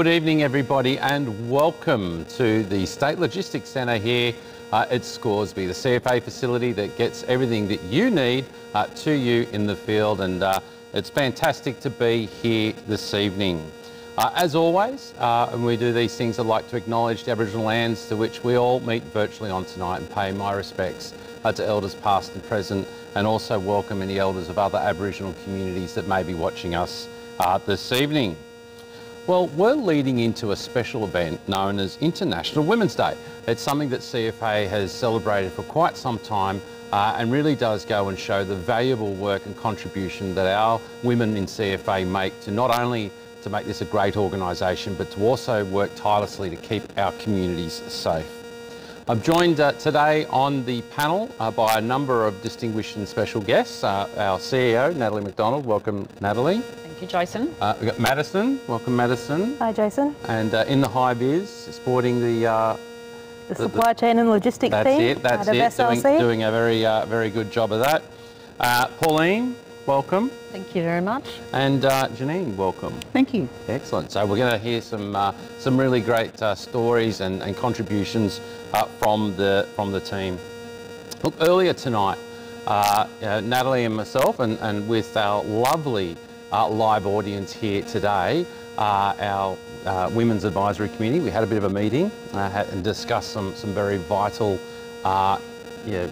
Good evening, everybody, and welcome to the State Logistics Centre here uh, at Scoresby, the CFA facility that gets everything that you need uh, to you in the field. And uh, it's fantastic to be here this evening. Uh, as always, uh, when we do these things, I'd like to acknowledge the Aboriginal lands to which we all meet virtually on tonight and pay my respects uh, to elders past and present, and also welcome any elders of other Aboriginal communities that may be watching us this evening. Well, we're leading into a special event known as International Women's Day. It's something that CFA has celebrated for quite some time uh, and really does go and show the valuable work and contribution that our women in CFA make to not only to make this a great organisation, but to also work tirelessly to keep our communities safe. I'm joined uh, today on the panel uh, by a number of distinguished and special guests. Uh, our CEO, Natalie MacDonald. Welcome, Natalie. You, Jason. Uh, we've got Maddisen. Welcome, Maddisen. Hi, Jason. And uh, in the high vis, sporting the... Uh, the, the supply chain and logistics that's team. It, that's it, doing, doing, a very, uh, very good job of that. Uh, Pauline, welcome. Thank you very much. And uh, Janene, welcome. Thank you. Excellent. So we're going to hear some uh, some really great stories and, and contributions from the from the team. Look, earlier tonight, Natalie and myself, and, and with our lovely uh, live audience here today, uh, our uh, Women's Advisory Committee. We had a bit of a meeting uh, and discussed some, some very vital uh, yeah,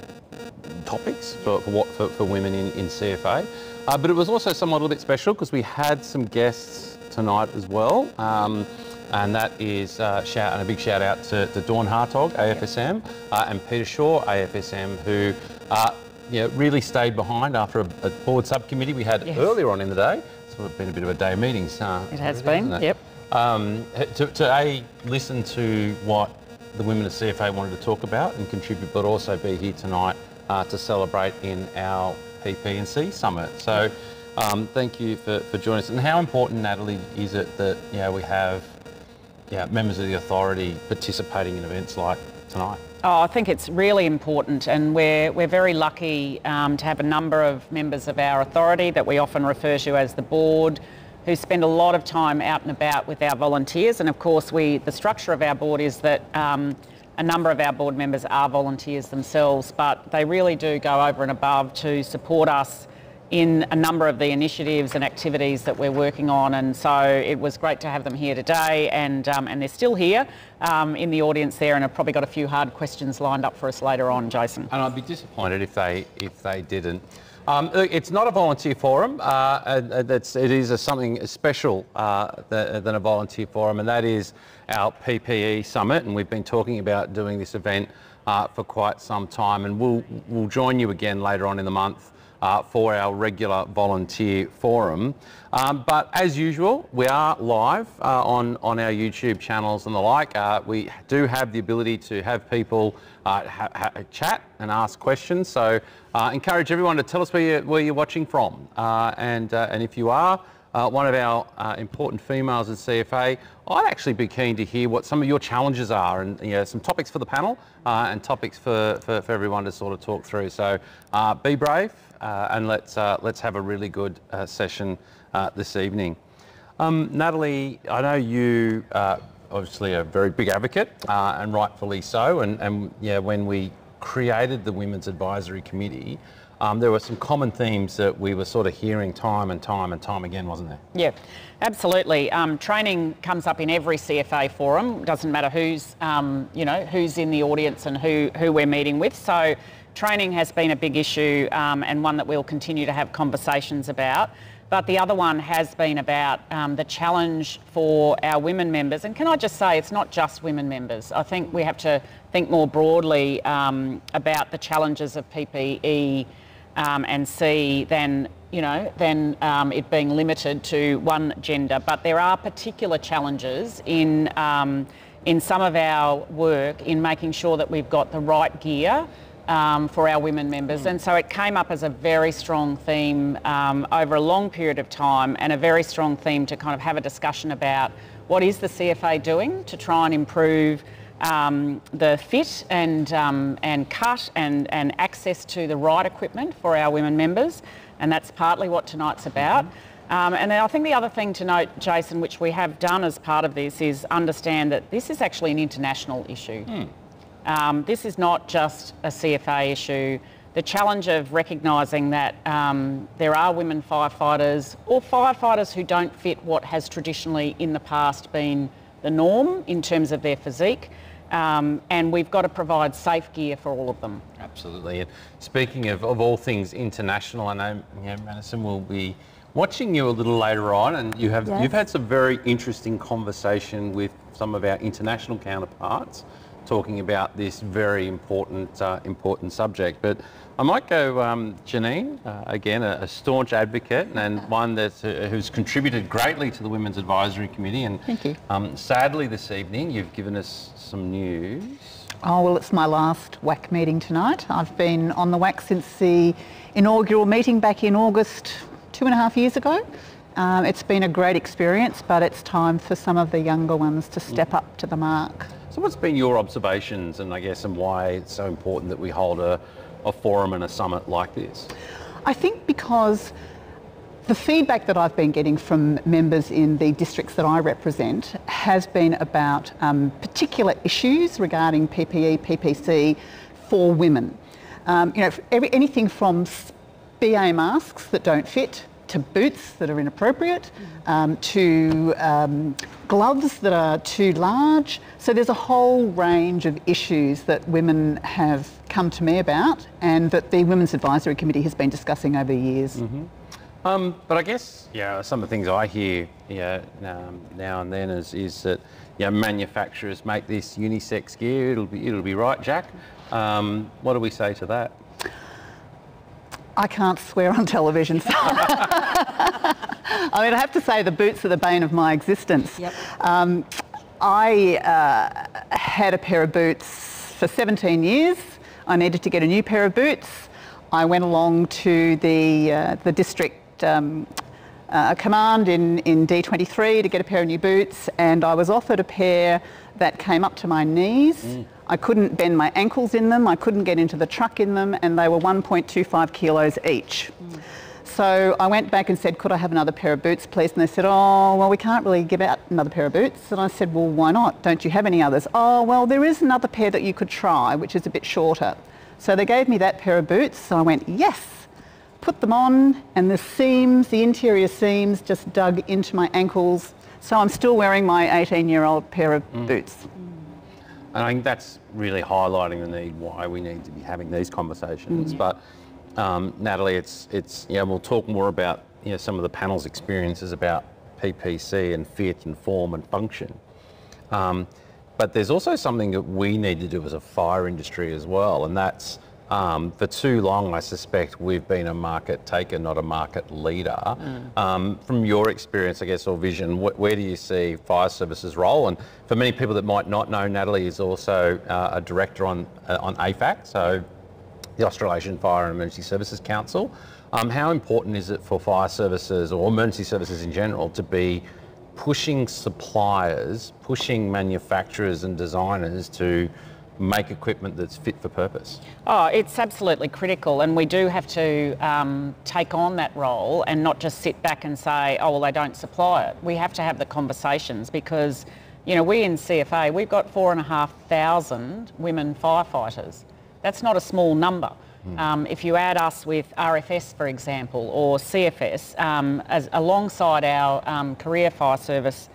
topics for, for, what, for, for women in, in CFA. Uh, but it was also somewhat a little bit special because we had some guests tonight as well. Um, and that is uh, shout and a big shout out to, to Dawn Hartog, AFSM, uh, and Peter Shaw, AFSM, who uh, yeah, really stayed behind after a, a board subcommittee we had Yes. earlier on in the day. It's sort of been a bit of a day of meetings. Uh, It has really, been, it? yep. Um, to, to A, listen to what the women of CFA wanted to talk about and contribute, but also be here tonight uh, to celebrate in our PP&C summit. So um, thank you for, for joining us. And how important, Natalie, is it that you know, we have yeah, members of the authority participating in events like tonight? Oh, I think it's really important, and we're, we're very lucky um, to have a number of members of our authority that we often refer to as the board, who spend a lot of time out and about with our volunteers. And of course, we the structure of our board is that um, a number of our board members are volunteers themselves, but they really do go over and above to support us in a number of the initiatives and activities that we're working on. And so it was great to have them here today, and, um, and they're still here um, in the audience there, and have probably got a few hard questions lined up for us later on, Jason. And I'd be disappointed if they if they didn't. Um, it's not a volunteer forum. Uh, it is a, something special uh, than a volunteer forum, and that is our PPE summit. And we've been talking about doing this event uh, for quite some time, and we'll we'll join you again later on in the month uh, for our regular volunteer forum. Um, but as usual, we are live uh, on, on our YouTube channels and the like. Uh, we do have the ability to have people uh, ha- ha- chat and ask questions. So uh, encourage everyone to tell us where you're, where you're watching from. Uh, and, and if you are one of our important females at CFA, I'd actually be keen to hear what some of your challenges are and you know, some topics for the panel and topics for, for, for everyone to sort of talk through. So be brave uh, and let's, uh, let's have a really good uh, session uh, this evening. Um, Natalie, I know you uh, obviously a very big advocate and rightfully so. And, and yeah, when we created the Women's Advisory Committee, um, there were some common themes that we were sort of hearing time and time and time again, wasn't there? Yeah, absolutely. Um, training comes up in every CFA forum. Doesn't matter who's um, you know who's in the audience and who who we're meeting with. So training has been a big issue um, and one that we'll continue to have conversations about. But the other one has been about um, the challenge for our women members. And can I just say, it's not just women members. I think we have to think more broadly um, about the challenges of PPE um, and see than you know than um, it being limited to one gender. But there are particular challenges in um, in some of our work in making sure that we've got the right gear. Um, for our women members, and so it came up as a very strong theme um, over a long period of time, and a very strong theme to kind of have a discussion about what is the CFA doing to try and improve um, the fit and, um, and cut and, and access to the right equipment for our women members. And that's partly what tonight's about. Um, and then I think the other thing to note, Jason, which we have done as part of this, is understand that this is actually an international issue. Um, this is not just a CFA issue. The challenge of recognising that um, there are women firefighters or firefighters who don't fit what has traditionally in the past been the norm in terms of their physique. Um, and we've got to provide safe gear for all of them. Absolutely. And speaking of, of all things international, I know, you know Maddisen will be watching you a little later on, and you have Yes. you've had some very interesting conversation with some of our international counterparts, talking about this very important uh, important subject. But I might go um, Janene uh, again, a, a staunch advocate and one that uh, who's contributed greatly to the Women's Advisory Committee. And Thank you. Um, sadly, this evening you've given us some news. Oh, well, it's my last WAC meeting tonight. I've been on the WAC since the inaugural meeting back in August two and a half years ago. Um, it's been a great experience, but it's time for some of the younger ones to step up to the mark. So what's been your observations and I guess and why it's so important that we hold a, a forum and a summit like this? I think because the feedback that I've been getting from members in the districts that I represent has been about um, particular issues regarding PPE, PPC for women. Um, you know, every, anything from BA masks that don't fit to boots that are inappropriate, um, to um, gloves that are too large. So there's a whole range of issues that women have come to me about and that the Women's Advisory Committee has been discussing over the years. Um, but I guess yeah, some of the things I hear yeah, um, now and then is, is that yeah, manufacturers make this unisex gear. It'll be it'll be right, Jack. Um, what do we say to that? I can't swear on television. So I mean, I have to say the boots are the bane of my existence. Yep. Um, I uh, had a pair of boots for 17 years. I needed to get a new pair of boots. I went along to the, uh, the district um, uh, command in, in D23 to get a pair of new boots, and I was offered a pair that came up to my knees. Mm. I couldn't bend my ankles in them, I couldn't get into the truck in them, and they were 1.25 kilos each. Mm. So I went back and said, could I have another pair of boots, please? And they said, oh, well, we can't really give out another pair of boots. And I said, well, why not? Don't you have any others? Oh, well, there is another pair that you could try, which is a bit shorter. So they gave me that pair of boots. So I went, yes. Put them on, and the seams, the interior seams, just dug into my ankles. So I'm still wearing my 18 year old pair of boots. And I think that's really highlighting the need why we need to be having these conversations. But um, Natalie, it's it's yeah, we'll talk more about you know some of the panel's experiences about PPC and fit and form and function. Um, but there's also something that we need to do as a fire industry as well, and that's um, for too long, I suspect we've been a market taker, not a market leader. Um, from your experience, I guess, or vision, wh- where do you see fire services role? And for many people that might not know, Natalie is also uh, a director on uh, on AFAC, so the Australasian Fire and Emergency Services Council. Um, how important is it for fire services or emergency services in general to be pushing suppliers, pushing manufacturers and designers to make equipment that's fit for purpose? Oh, it's absolutely critical, and we do have to um, take on that role and not just sit back and say, "Oh, well, they don't supply it." We have to have the conversations because, you know, we in CFA we've got four and a half thousand women firefighters. That's not a small number. Um, if you add us with RFS, for example, or CFS, um, as alongside our um, career fire service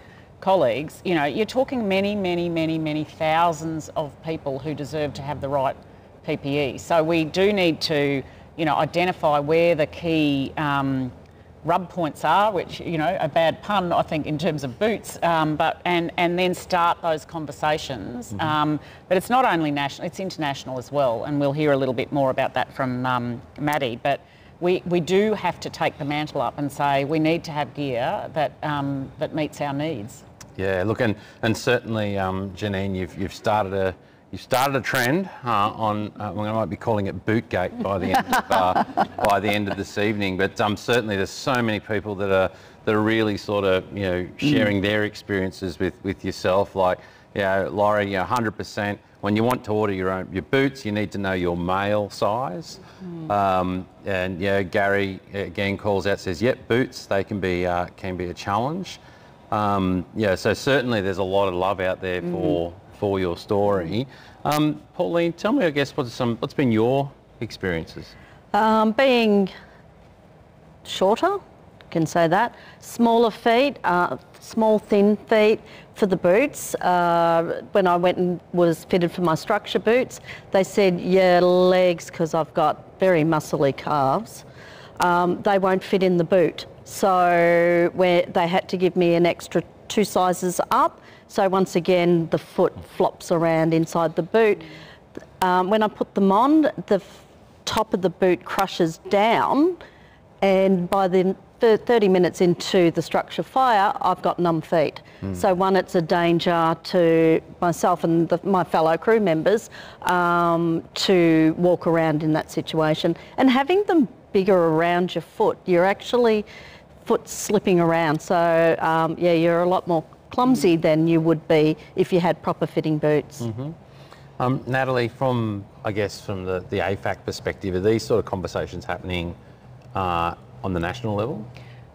colleagues, you know, you're talking many, many, many, many thousands of people who deserve to have the right PPE. So we do need to, you know, identify where the key um, rub points are, which you know, a bad pun, I think, in terms of boots, um, but and and then start those conversations. Um, but it's not only national; it's international as well, and we'll hear a little bit more about that from um, Maddie. But we, we do have to take the mantle up and say we need to have gear that um, that meets our needs. Yeah, look, and, and certainly, um, Janene, you've, you've started a you've started a trend uh, on. Uh, well, I might be calling it Bootgate by the end of, uh, by the end of this evening. But um, certainly, there's so many people that are that are really sort of you know sharing their experiences with with yourself. Like, you know, Laurie, you know, 100%. When you want to order your own your boots, you need to know your male size. Um, and yeah, Gary again calls out says, "Yep, boots they can be uh, can be a challenge." Um, yeah, so certainly there's a lot of love out there for for your story. Um, Pauline, tell me, I guess, what's some what's been your experiences? Um, being shorter, can say that. Smaller feet, uh, small thin feet for the boots. Uh, when I went and was fitted for my structure boots, they said, yeah, legs, because I've got very muscly calves, um, they won't fit in the boot. So where they had to give me an extra two sizes up. So once again, the foot flops around inside the boot. Um, when I put them on, the top of the boot crushes down, and by the 30 minutes into the structure fire, I've got numb feet. So one, it's a danger to myself and the, my fellow crew members um, to walk around in that situation. And having them bigger around your foot, you're actually foot slipping around. So um, yeah, you're a lot more clumsy than you would be if you had proper fitting boots. Um, Natalie, from I guess from the, the AFAC perspective, are these sort of conversations happening uh, on the national level?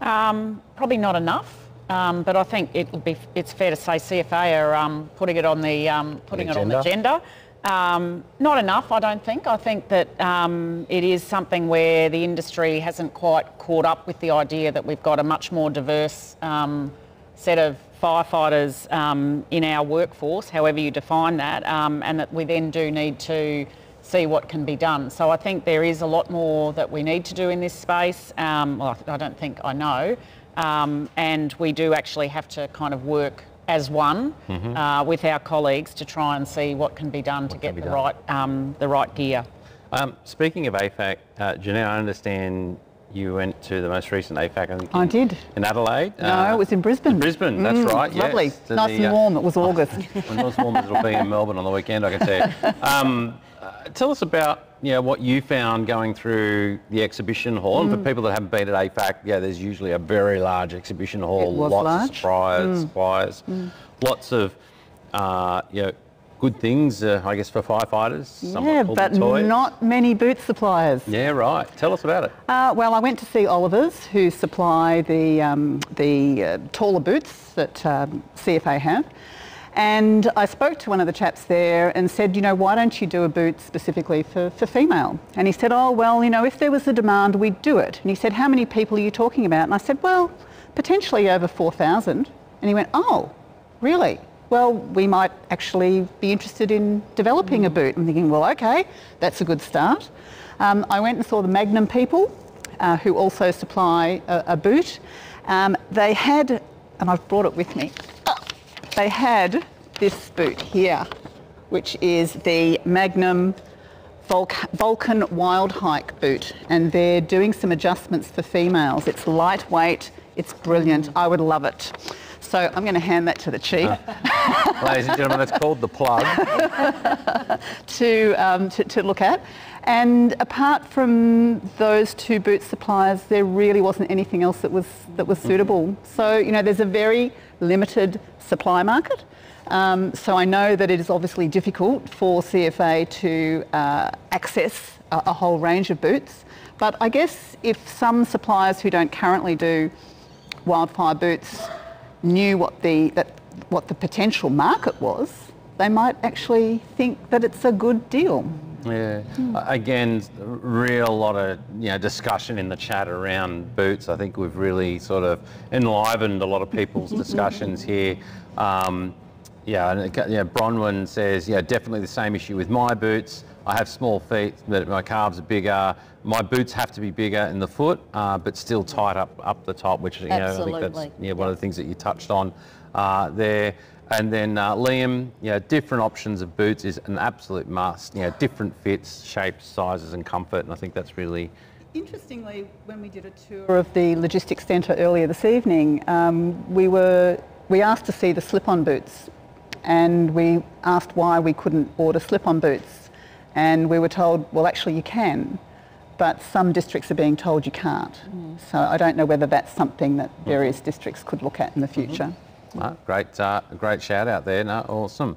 Um, probably not enough, um, but I think it would be. It's fair to say CFA are um, putting it on the um, putting it on the agenda. Um, not enough, I don't think. I think that um, it is something where the industry hasn't quite caught up with the idea that we've got a much more diverse um, set of firefighters um, in our workforce, however you define that, um, and that we then do need to see what can be done. So I think there is a lot more that we need to do in this space. Um, well, I don't think I know. And we do actually have to kind of work as one uh, with our colleagues to try and see what can be done to get the done. right um, the right gear. Um, speaking of AFAC, uh, Janelle, I understand you went to the most recent AFAC, I think. I in, did. In Adelaide? No, uh, it was in Brisbane. Brisbane, that's Mm, right. Lovely. Yes, nice the, and uh, warm. It was August. Not as warm as it'll be in Melbourne on the weekend, I can tell you. Um, tell us about you know, what you found going through the exhibition hall. And for people that haven't been at AFAC, yeah, there's usually a very large exhibition hall, lots large. of suppliers, suppliers, lots of uh, you know, good things, uh, I guess, for firefighters. yeah, but not many boot suppliers. Yeah, right. Tell us about it. Uh, well, I went to see Oliver's, who supply the, um, the uh, taller boots that um, CFA have. And I spoke to one of the chaps there and said, you know, why don't you do a boot specifically for, for female? And he said, oh, well, you know, if there was a demand, we'd do it. And he said, how many people are you talking about? And I said, well, potentially over 4,000. And he went, oh, really? Well, we might actually be interested in developing a boot. I'm thinking, well, okay, that's a good start. Um, I went and saw the Magnum people, uh, who also supply a, a boot. Um, they had, and I've brought it with me, they had this boot here, which is the Magnum Vulcan Wild Hike boot, and they're doing some adjustments for females. It's lightweight, it's brilliant. I would love it. So I'm going to hand that to the chief Ladies and gentlemen, that's called the plug. to, um, to, to look at. And apart from those two boot suppliers, there really wasn't anything else that was, that was suitable. So, you know, there's a very limited supply market. Um, so I know that it is obviously difficult for CFA to uh, access a, a whole range of boots. But I guess if some suppliers who don't currently do wildfire boots knew what the, that, what the potential market was, they might actually think that it's a good deal. Yeah. Uh, Again, real lot of you know discussion in the chat around boots. I think we've really sort of enlivened a lot of people's discussions here. Um, yeah, and Bronwyn says, yeah, definitely the same issue with my boots. I have small feet, but my calves are bigger. My boots have to be bigger in the foot, uh, but still tight up up the top, which you know, I think that's yeah, one of the things that you touched on uh, there. And then uh, Liam, you know, different options of boots is an absolute must. You know, different fits, shapes, sizes, and comfort. And I think that's really Interestingly, when we did a tour of the logistics centre earlier this evening, um, we were we asked to see the slip-on boots, and we asked why we couldn't order slip-on boots, and we were told, well, actually you can, but some districts are being told you can't. So I don't know whether that's something that various districts could look at in the future. Great, uh, great shout out there. No, awesome.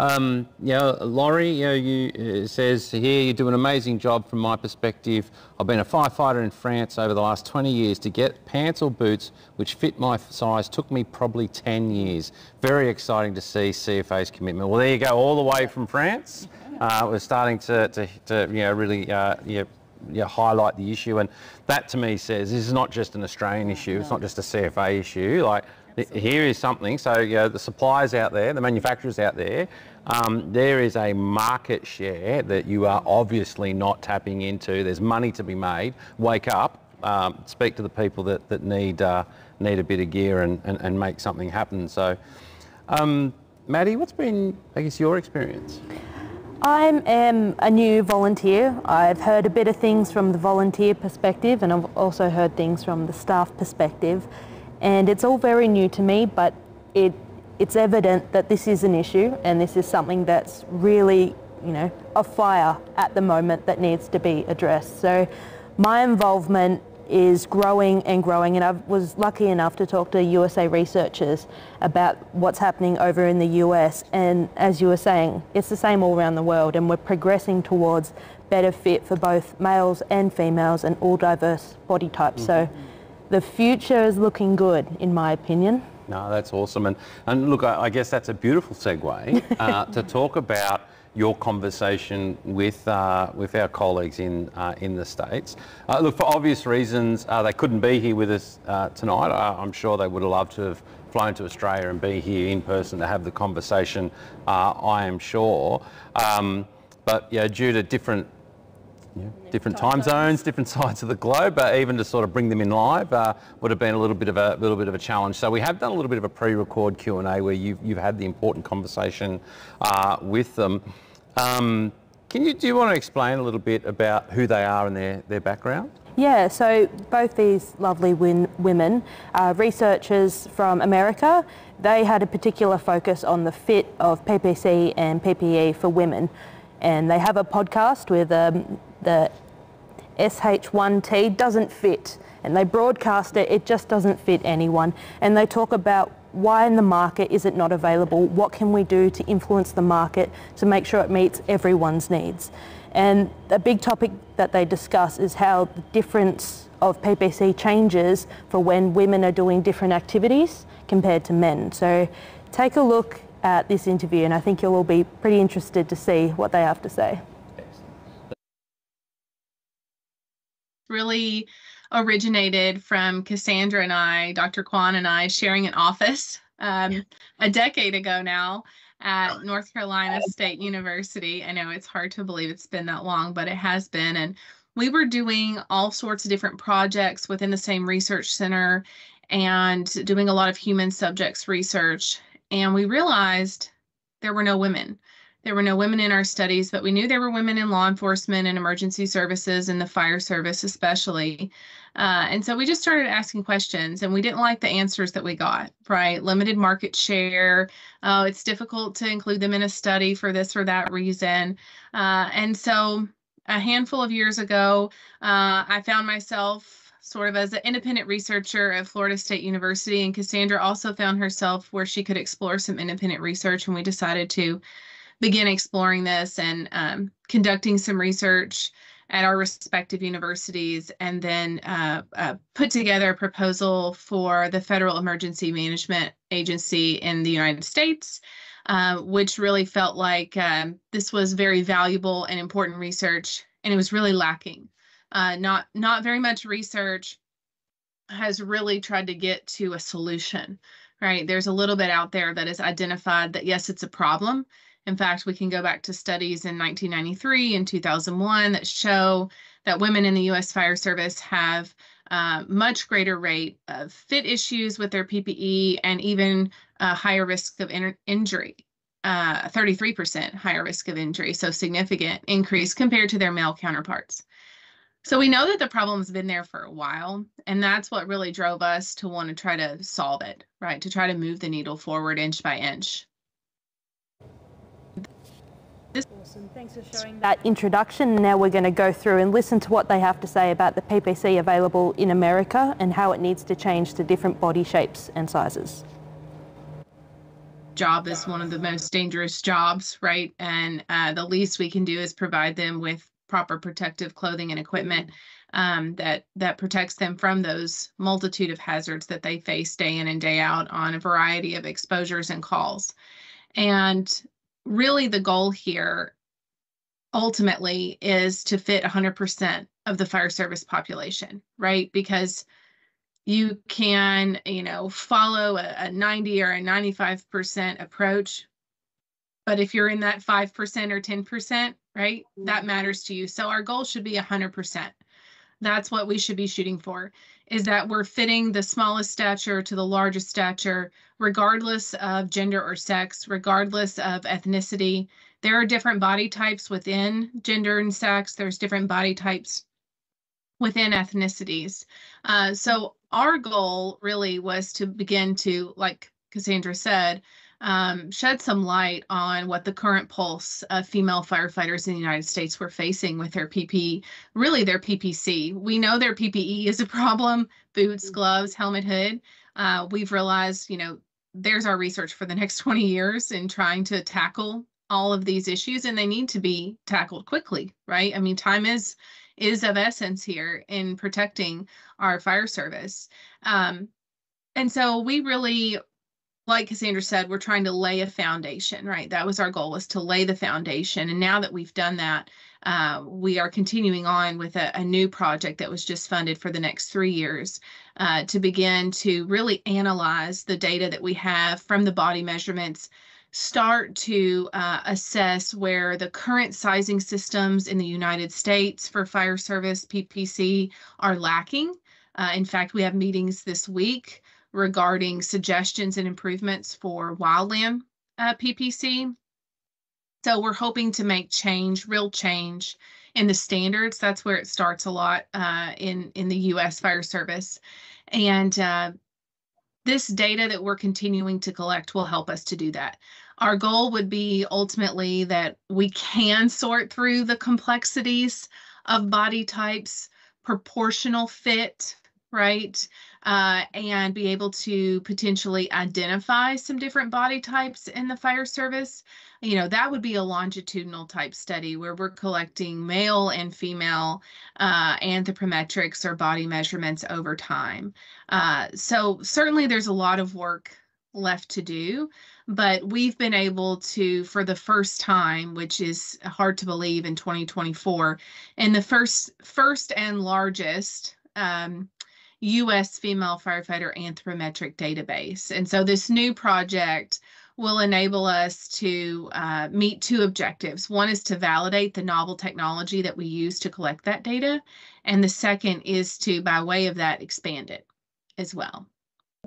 Um, you know, Laurie, you know, you uh, says here you do an amazing job from my perspective. I've been a firefighter in France over the last 20 years. To get pants or boots which fit my size took me probably 10 years. Very exciting to see CFA's commitment. Well, there you go, all the way from France. Uh, we're starting to, to, to you know, really uh, yeah, yeah, highlight the issue. And that to me says this is not just an Australian issue, it's not just a CFA issue. Like, th- here is something. So, you know, the suppliers out there, the manufacturers out there, um, there is a market share that you are obviously not tapping into. There's money to be made. Wake up, um, speak to the people that, that need, uh, need a bit of gear and, and, and make something happen. So, um, Maddie, what's been, I guess, your experience? I am a new volunteer. I've heard a bit of things from the volunteer perspective and I've also heard things from the staff perspective. And it's all very new to me, but it, it's evident that this is an issue and this is something that's really, you know, a fire at the moment that needs to be addressed. So my involvement is growing and growing and I was lucky enough to talk to USA researchers about what's happening over in the US and as you were saying it's the same all around the world and we're progressing towards better fit for both males and females and all diverse body types. So mm-hmm. The future is looking good in my opinion No, that's awesome. And, and look, I, I guess that's a beautiful segue uh, to talk about your conversation with, uh, with our colleagues in, uh, in the States. Uh, look, for obvious reasons, uh, they couldn't be here with us uh, tonight. I, I'm sure they would have loved to have flown to Australia and be here in person to have the conversation, uh, I am sure. Um, but yeah, due to different yeah, different time zones, different sides of the globe, but even to sort of bring them in live uh, would have been a little bit of a little bit of a challenge. So we have done a little bit of a pre-record Q and A where you've you've had the important conversation uh, with them. Um, Can you do you want to explain a little bit about who they are and their, their background? Yeah, so both these lovely win- women are researchers from America. They had a particular focus on the fit of PPC and PPE for women. And they have a podcast with um, the SH1T doesn't fit. And they broadcast it, it just doesn't fit anyone. And they talk about why in the market is it not available? What can we do to influence the market to make sure it meets everyone's needs? And a big topic that they discuss is how the difference of PPC changes for when women are doing different activities compared to men. So take a look at this interview and I think you'll all be pretty interested to see what they have to say. Really originated from Cassandra and I, Dr. Kwon and I sharing an office um, a decade ago now at North Carolina State University. I know it's hard to believe it's been that long, but it has been. And we were doing all sorts of different projects within the same research center and doing a lot of human subjects research. And we realized there were no women. There were no women in our studies, but we knew there were women in law enforcement and emergency services and the fire service, especially. Uh, and so we just started asking questions, and we didn't like the answers that we got, right? Limited market share. Oh, it's difficult to include them in a study for this or that reason. Uh, and so a handful of years ago, uh, I found myself sort of as an independent researcher at Florida State University, and Cassandra also found herself where she could explore some independent research, and we decided to begin exploring this and um, conducting some research at our respective universities and then uh, uh, put together a proposal for the Federal Emergency Management Agency in the United States, uh, which really felt like um, this was very valuable and important research, and it was really lacking. Uh, not not very much research has really tried to get to a solution. Right, there's a little bit out there that has identified that yes, it's a problem in fact, we can go back to studies in 1993 and 2001 that show that women in the U.S. Fire Service have uh, much greater rate of fit issues with their PPE and even a higher risk of in injury, uh, 33% higher risk of injury, so significant increase compared to their male counterparts. So we know that the problem's been there for a while, and that's what really drove us to want to try to solve it, right? To try to move the needle forward inch by inch. Awesome. Thanks for showing that introduction. Now we're going to go through and listen to what they have to say about the PPC available in America and how it needs to change to different body shapes and sizes. Job is one of the most dangerous jobs, right? And uh, the least we can do is provide them with proper protective clothing and equipment um, that that protects them from those multitude of hazards that they face day in and day out on a variety of exposures and calls. And really the goal here ultimately is to fit 100% of the fire service population, right? Because you can, you know, follow a, a 90 or a 95% approach. But if you're in that 5% or 10%, right, that matters to you. So our goal should be 100%. That's what we should be shooting for is that we're fitting the smallest stature to the largest stature, regardless of gender or sex, regardless of ethnicity. There are different body types within gender and sex. There's different body types within ethnicities. Uh, so our goal really was to begin to, like Cassandra said, um, shed some light on what the current pulse of female firefighters in the United States were facing with their PPE, really their PPC. We know their PPE is a problem boots, mm-hmm. gloves, helmet, hood. Uh, we've realized, you know, there's our research for the next 20 years in trying to tackle all of these issues and they need to be tackled quickly right i mean time is is of essence here in protecting our fire service um, and so we really like Cassandra said, we're trying to lay a foundation, right? That was our goal was to lay the foundation. And now that we've done that, uh, we are continuing on with a, a, new project that was just funded for the next three years uh, to begin to really analyze the data that we have from the body measurements, start to uh, assess where the current sizing systems in the United States for fire service PPC are lacking. Uh, in fact, we have meetings this week regarding suggestions and improvements for wildland uh, PPC. So we're hoping to make change, real change in the standards. That's where it starts a lot uh, in in the U.S. Fire Service, and uh, this data that we're continuing to collect will help us to do that. Our goal would be ultimately that we can sort through the complexities of body types, proportional fit, right? Uh, and be able to potentially identify some different body types in the fire service. You know, that would be a longitudinal type study where we're collecting male and female uh, anthropometrics or body measurements over time. Uh, so, certainly, there's a lot of work left to do but we've been able to for the first time which is hard to believe in 2024 and the first first and largest um, US female firefighter anthropometric database. And so this new project will enable us to uh, meet two objectives. One is to validate the novel technology that we use to collect that data. And the second is to, by way of that, expand it as well.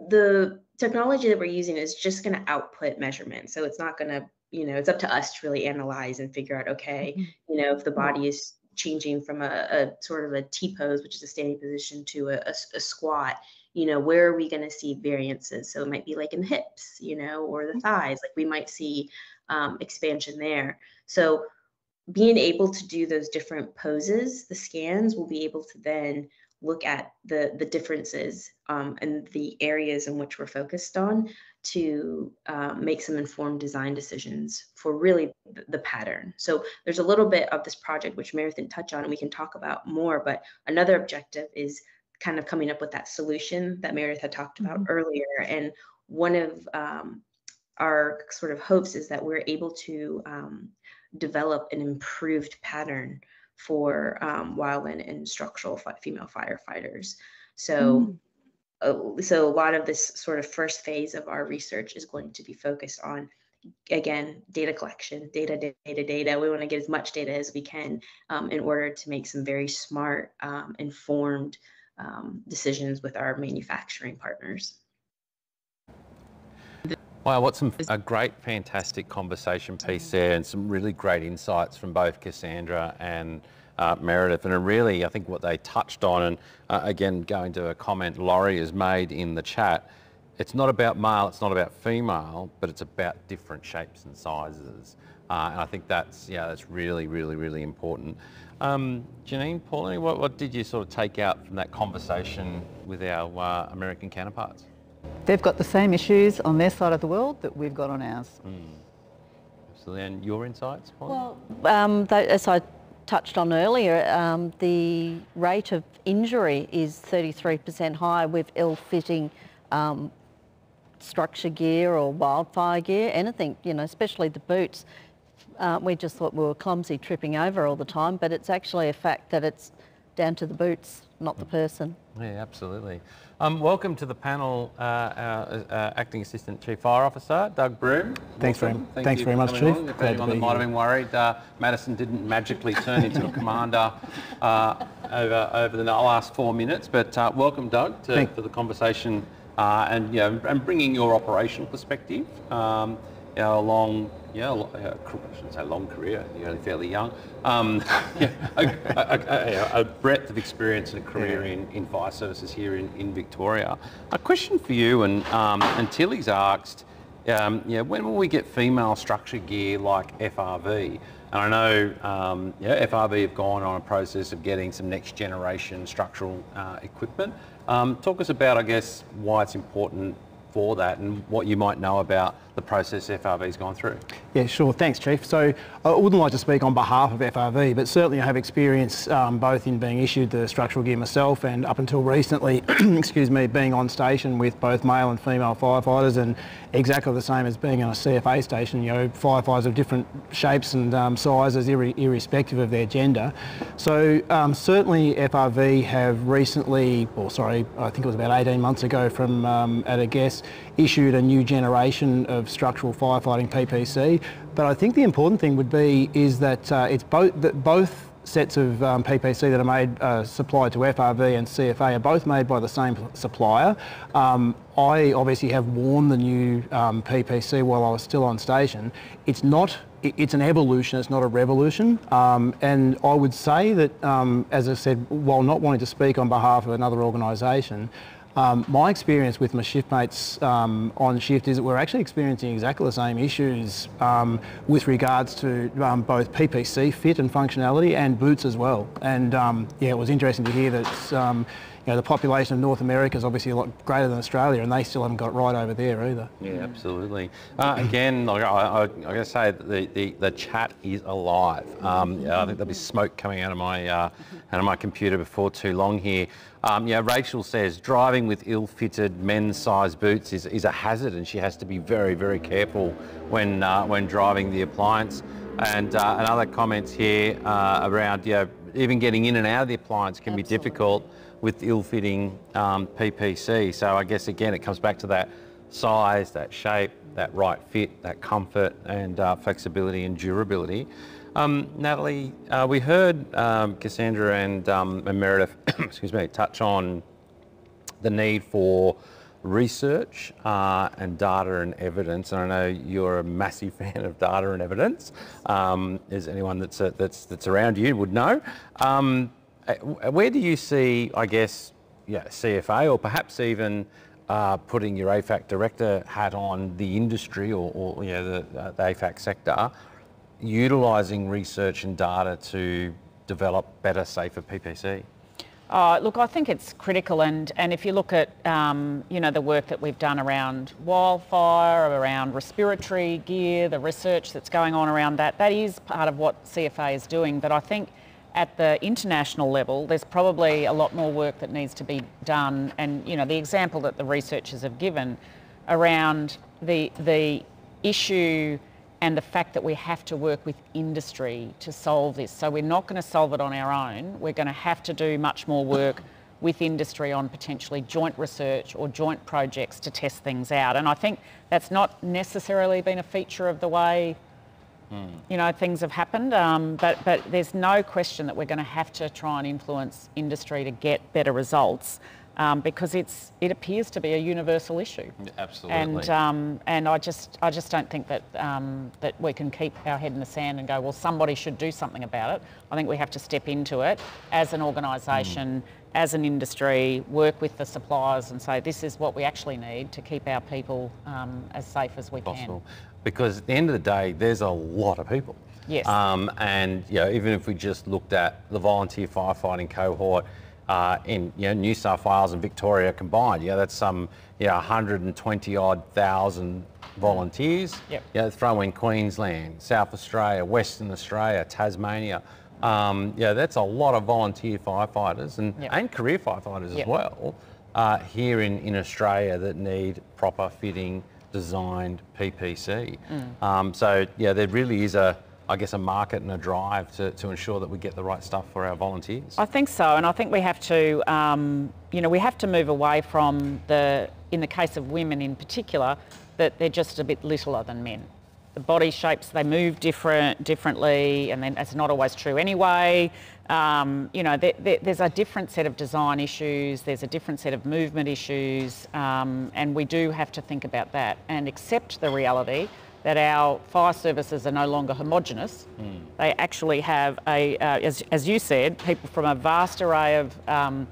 The technology that we're using is just going to output measurements. So it's not going to, you know, it's up to us to really analyze and figure out, okay, mm-hmm. you know, if the body is changing from a, a, sort of a T pose, which is a standing position, to a, a, a squat, you know, where are we going to see variances? So it might be like in the hips, you know, or the mm-hmm. thighs, like we might see um, expansion there. So being able to do those different poses, the scans will be able to then look at the the differences um, and the areas in which we're focused on to uh, make some informed design decisions for really the, the, pattern. So there's a little bit of this project which Meredith didn't touch on and we can talk about more, but another objective is kind of coming up with that solution that Meredith had talked about mm-hmm. earlier. And one of um, our sort of hopes is that we're able to um, develop an improved pattern for um, wildland and structural female firefighters. So mm. so a lot of this sort of first phase of our research is going to be focused on again data collection data data data. We want to get as much data as we can um, in order to make some very smart um, informed um, decisions with our manufacturing partners Wow, what some a great, fantastic conversation piece there, and some really great insights from both Cassandra and uh, Meredith. And really, I think what they touched on, and uh, again, going to a comment Laurie has made in the chat, it's not about male, it's not about female, but it's about different shapes and sizes. Uh, and I think that's, yeah, that's really, really, really important. Um, Janene, Pauline, what, what, did you sort of take out from that conversation with our uh, American counterparts? They've got the same issues on their side of the world that we've got on ours. Mm. Absolutely. And your insights, Pauline? Well, um, they, as I touched on earlier, um, the rate of injury is 33% higher with ill-fitting um, structure gear or wildfire gear, anything, you know, especially the boots. Uh, we just thought we were clumsy tripping over all the time, but it's actually a fact that it's down to the boots, not the person. Yeah, absolutely. Um, welcome to the panel, uh, our uh, Acting Assistant Chief Fire Officer, Doug Broom. Thanks very, Thank thanks very much, Chief. On. If anyone that might have been worried, uh, Maddisen didn't magically turn into a commander uh, over, over the last four minutes, but uh, welcome, Doug, to, to the conversation uh, and, you know, and bringing your operational perspective um, you know, along yeah, I shouldn't say long career, you're only fairly young. Um, yeah, a, a, a, breadth of experience and a career in, in fire services here in, in Victoria. A question for you, and, um, and Tilly's asked, um, yeah, when will we get female structure gear like FRV? And I know um, yeah, FRV have gone on a process of getting some next generation structural uh, equipment. Um, talk us about, I guess, why it's important for that and what you might know about the process FRV's gone through. Yeah, sure. Thanks, Chief. So I wouldn't like to speak on behalf of FRV, but certainly I have experience um, both in being issued the structural gear myself and up until recently, excuse me, being on station with both male and female firefighters and exactly the same as being on a CFA station, you know, firefighters of different shapes and um, sizes ir irrespective of their gender. So um, certainly FRV have recently, or sorry, I think it was about 18 months ago from um, at a guess, issued a new generation of structural firefighting PPC. But I think the important thing would be is that uh, it's both that both sets of um, PPC that are made, uh, supplied to FRV and CFA are both made by the same supplier. Um, I obviously have worn the new um, PPC while I was still on station. It's not, it's an evolution, it's not a revolution. Um, and I would say that, um, as I said, while not wanting to speak on behalf of another organisation, um, my experience with my shift mates um, on shift is that we're actually experiencing exactly the same issues um, with regards to um, both PPC fit and functionality and boots as well. And um, yeah, it was interesting to hear that um, you know, the population of North America is obviously a lot greater than Australia, and they still haven't got right over there either. Yeah, absolutely. Uh, again, I, I, I gotta say, the, the, the chat is alive. Um, I think there'll be smoke coming out of my uh, out of my computer before too long here. Um, yeah, Rachel says driving with ill-fitted men's-size boots is, is a hazard, and she has to be very, very careful when uh, when driving the appliance. And uh, another comments here uh, around, you know, even getting in and out of the appliance can be difficult with ill-fitting um, PPC. So I guess again, it comes back to that size, that shape, that right fit, that comfort and uh, flexibility and durability. Um, Natalie, uh, we heard um, Cassandra and, um, and Meredith, excuse me, touch on the need for research uh, and data and evidence. And I know you're a massive fan of data and evidence, um, as anyone that's, uh, that's, that's around you would know. Um, uh, where do you see, I guess, yeah, CFA or perhaps even uh, putting your AFAC director hat on the industry or, or you know, the, uh, the AFAC sector, utilising research and data to develop better, safer PPC? Uh, look, I think it's critical, and, and if you look at um, you know the work that we've done around wildfire, around respiratory gear, the research that's going on around that, that is part of what CFA is doing. But I think at the international level, there's probably a lot more work that needs to be done. And you know, the example that the researchers have given around the the issue and the fact that we have to work with industry to solve this. So we're not going to solve it on our own. We're going to have to do much more work with industry on potentially joint research or joint projects to test things out. And I think that's not necessarily been a feature of the way you know, things have happened, um, but, but there's no question that we're going to have to try and influence industry to get better results. Um, because it's it appears to be a universal issue. Absolutely. And um, and I just I just don't think that um, that we can keep our head in the sand and go well somebody should do something about it. I think we have to step into it as an organisation, mm. as an industry, work with the suppliers and say this is what we actually need to keep our people um, as safe as we Possible. can because at the end of the day, there's a lot of people. Yes. Um, and you know, even if we just looked at the volunteer firefighting cohort uh, in you know, New South Wales and Victoria combined, yeah, that's some you know, 120 odd thousand volunteers. Yep. Yeah, throw in Queensland, South Australia, Western Australia, Tasmania. Um, yeah, that's a lot of volunteer firefighters and, Yep. and career firefighters as well uh, here in, in Australia that need proper fitting designed PPC. Um, so yeah, there really is a, I guess, a market and a drive to, to ensure that we get the right stuff for our volunteers. I think so, and I think we have to, um, you know, we have to move away from the, in the case of women in particular, that they're just a bit littler than men. The body shapes they move different, differently, and then that's not always true anyway. Um, you know, there, there, there's a different set of design issues. There's a different set of movement issues, um, and we do have to think about that and accept the reality that our fire services are no longer homogenous. They actually have a, uh, as, as you said, people from a vast array of um,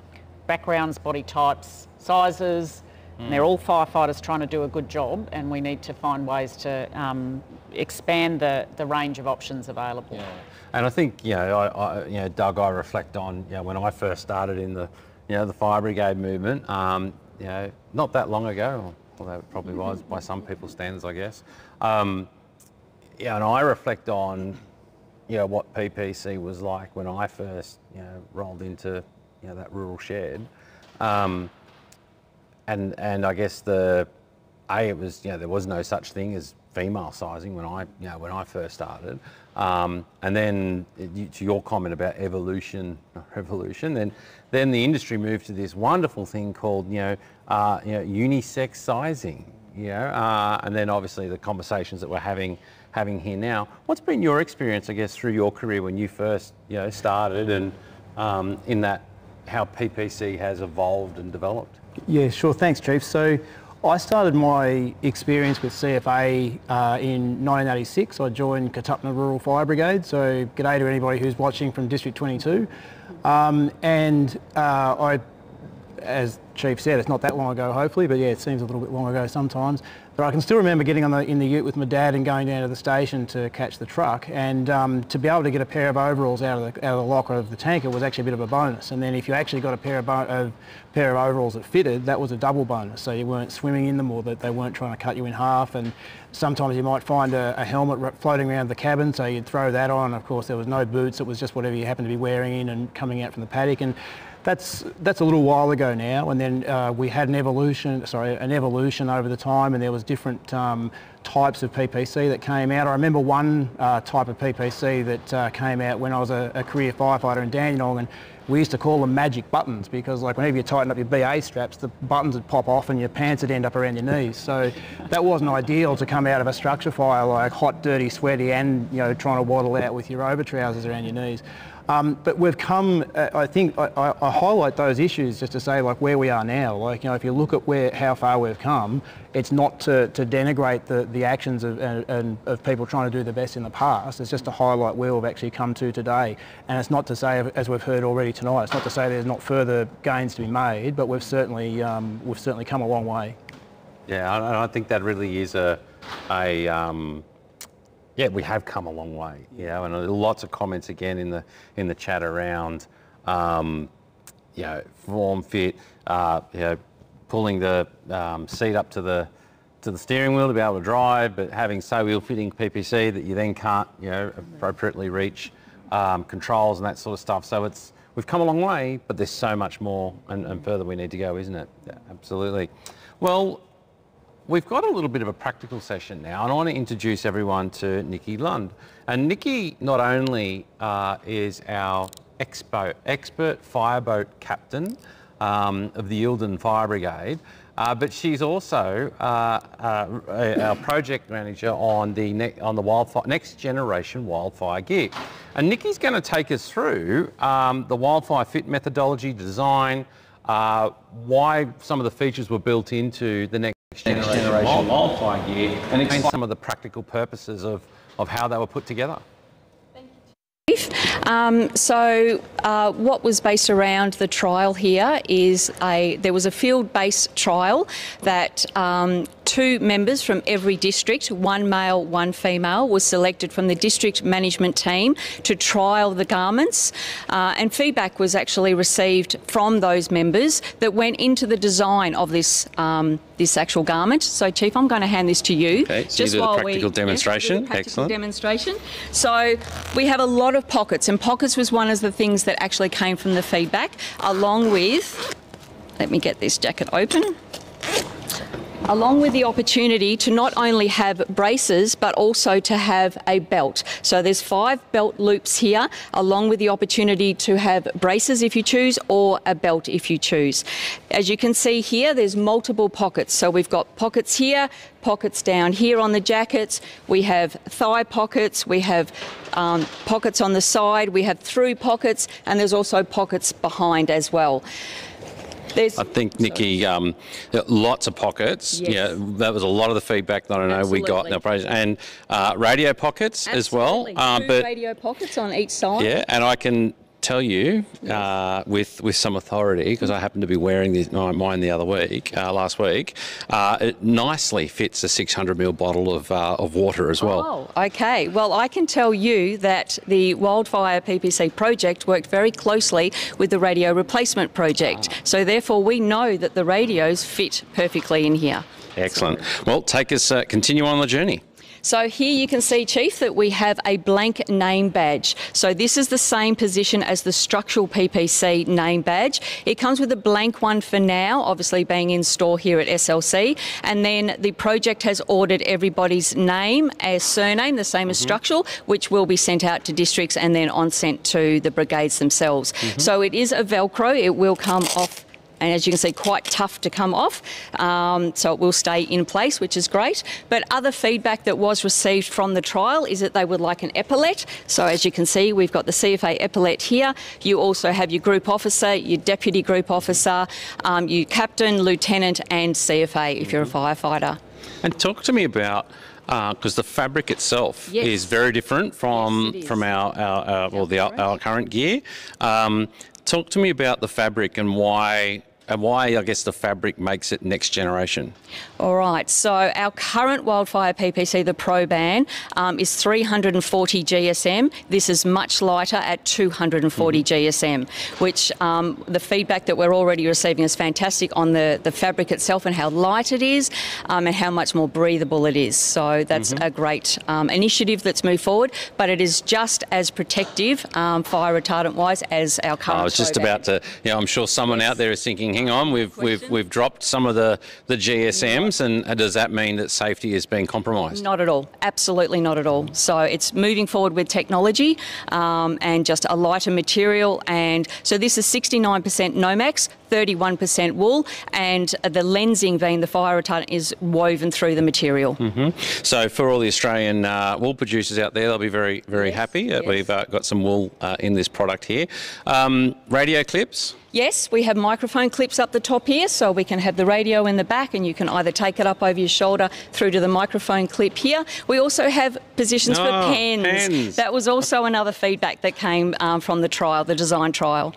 backgrounds, body types, sizes. And they're all firefighters trying to do a good job, and we need to find ways to um, expand the, the range of options available. Yeah. And I think, you know, I, I, you know, Doug, I reflect on, you know, when I first started in the, you know, the fire brigade movement, um, you know, not that long ago, although it probably was by some people's standards, I guess. Um, yeah, and I reflect on, you know, what PPC was like when I first, you know, rolled into, you know, that rural shed. Um, and and I guess the a it was you know there was no such thing as female sizing when I you know when I first started, um, and then it- to your comment about evolution, revolution, then then the industry moved to this wonderful thing called you know uh, you know unisex sizing, you know, uh, and then obviously the conversations that we're having having here now. What's been your experience, I guess, through your career when you first, you know, started and um, in that how PPC has evolved and developed? Yeah, sure. Thanks, Chief. So I started my experience with CFA uh, in 1986. I joined Katunga Rural Fire Brigade. So g'day to anybody who's watching from District 22. Um, and uh, I, as Chief said, it's not that long ago, hopefully, but yeah, it seems a little bit long ago sometimes. But I can still remember getting on the, in the ute with my dad and going down to the station to catch the truck. And um, to be able to get a pair of overalls out of, the, out of the locker of the tanker was actually a bit of a bonus. And then if you actually got a pair of, a pair of overalls that fitted, that was a double bonus. So you weren't swimming in them or that they weren't trying to cut you in half. And sometimes you might find a, a helmet floating around the cabin, so you'd throw that on. Of course, there was no boots. It was just whatever you happened to be wearing in and coming out from the paddock. And that's that's a little while ago now, and then uh, we had an evolution. Sorry, an evolution over the time, and there was different um, types of PPC that came out. I remember one uh, type of PPC that uh, came out when I was a, a, career firefighter in Dandenong, and we used to call them magic buttons because, like, whenever you tighten up your BA straps, the buttons would pop off and your pants would end up around your knees. So that wasn't ideal to come out of a structure fire like hot, dirty, sweaty, and you know trying to waddle out with your over trousers around your knees. Um, but we've come, uh, I think, I, I, highlight those issues just to say like where we are now. Like, you know, if you look at where, how far we've come, it's not to, to denigrate the, the actions of, and, of people trying to do the best in the past. It's just to highlight where we've actually come to today. And it's not to say, as we've heard already tonight, it's not to say there's not further gains to be made, but we've certainly, um, we've certainly come a long way. Yeah, I, I think that really is a, a um, yeah, we have come a long way, you know, and lots of comments again in the in the chat around, um, you know, form fit, uh, you know, pulling the um, seat up to the to the steering wheel to be able to drive, but having so wheel fitting PPC that you then can't, you know, appropriately reach um, controls and that sort of stuff. So it's we've come a long way, but there's so much more and, and further we need to go, isn't it? Yeah, absolutely. Well, We've got a little bit of a practical session now, and I want to introduce everyone to Nicki Lund. And Nicki not only uh, is our expo, expert fireboat captain um, of the Eildon Fire Brigade, uh, but she's also uh, uh our project manager on the on the wildfire next generation wildfire gear. And Nicki's going to take us through um, the wildfire fit methodology, design, uh, why some of the features were built into the next generation, generation wildfire gear and explain some of the practical purposes of, of how they were put together. Um, so uh, what was based around the trial here is a there was a field-based trial that um, two members from every district, one male, one female, was selected from the district management team to trial the garments. Uh, and feedback was actually received from those members that went into the design of this um, this actual garment. So, Chief, I'm going to hand this to you. Okay, so just you do while practical we, demonstration. Yes, practical Excellent. demonstration. So, we have a lot of pockets, and pockets was one of the things that actually came from the feedback, along with. Let me get this jacket open along with the opportunity to not only have braces but also to have a belt. So there's five belt loops here, along with the opportunity to have braces if you choose or a belt if you choose. As you can see here, there's multiple pockets. So we've got pockets here, pockets down here on the jackets. We have thigh pockets, we have um, pockets on the side, we have through pockets, and there's also pockets behind as well. There's, I think, Nicki, um, lots of pockets. Yes. Yeah, that was a lot of the feedback that I know Absolutely. we got in our project. And uh, radio pockets Absolutely. as well. Uh, but, radio pockets on each side. Yeah, and I can tell you uh, with with some authority because I happened to be wearing this, mine the other week, uh, last week. Uh, it nicely fits a 600 ml bottle of uh, of water as well. Oh, okay. Well, I can tell you that the wildfire PPC project worked very closely with the radio replacement project. Ah. So therefore, we know that the radios fit perfectly in here. Excellent. Well, take us uh, continue on the journey. So here you can see, Chief, that we have a blank name badge. So this is the same position as the structural PPC name badge. It comes with a blank one for now, obviously being in store here at SLC. And then the project has ordered everybody's name as surname, the same mm -hmm. as mm-hmm. structural, which will be sent out to districts and then on sent to the brigades themselves. Mm -hmm. So it is a Velcro. It will come off and as you can see, quite tough to come off. Um, so it will stay in place, which is great. But other feedback that was received from the trial is that they would like an epaulet. So as you can see, we've got the CFA epaulet here. You also have your group officer, your deputy group officer, um, your captain, lieutenant, and CFA if you're a firefighter. And talk to me about because the fabric itself Yes. is very different from Yes, from our, our, our well the our current gear. Um, talk to me about the fabric and why and why I guess the fabric makes it next generation. All right, so our current wildfire PPC, the Proban, um, is 340 GSM. This is much lighter at 240 GSM, which um, the feedback that we're already receiving is fantastic on the, the fabric itself and how light it is um, and how much more breathable it is. So that's a great um, initiative that's moved forward, but it is just as protective um, fire retardant wise as our current I was just Ban. about to, you know, I'm sure someone out there is thinking, hang on, we've we've we've dropped some of the the GSMs, and uh, does that mean that safety is being compromised? Not at all. Absolutely not at all. So it's moving forward with technology um, and just a lighter material. And so this is 69% Nomex, 31% wool, and the Lenzing being the fire retardant is woven through the material. So for all the Australian uh, wool producers out there, they'll be very very happy that yes. we've uh, got some wool uh, in this product here. Um, radio clips. Yes, we have microphone clips up the top here, so we can have the radio in the back, and you can either take it up over your shoulder through to the microphone clip here. We also have positions Oh, for pens. pens. That was also another feedback that came um, from the trial, the design trial.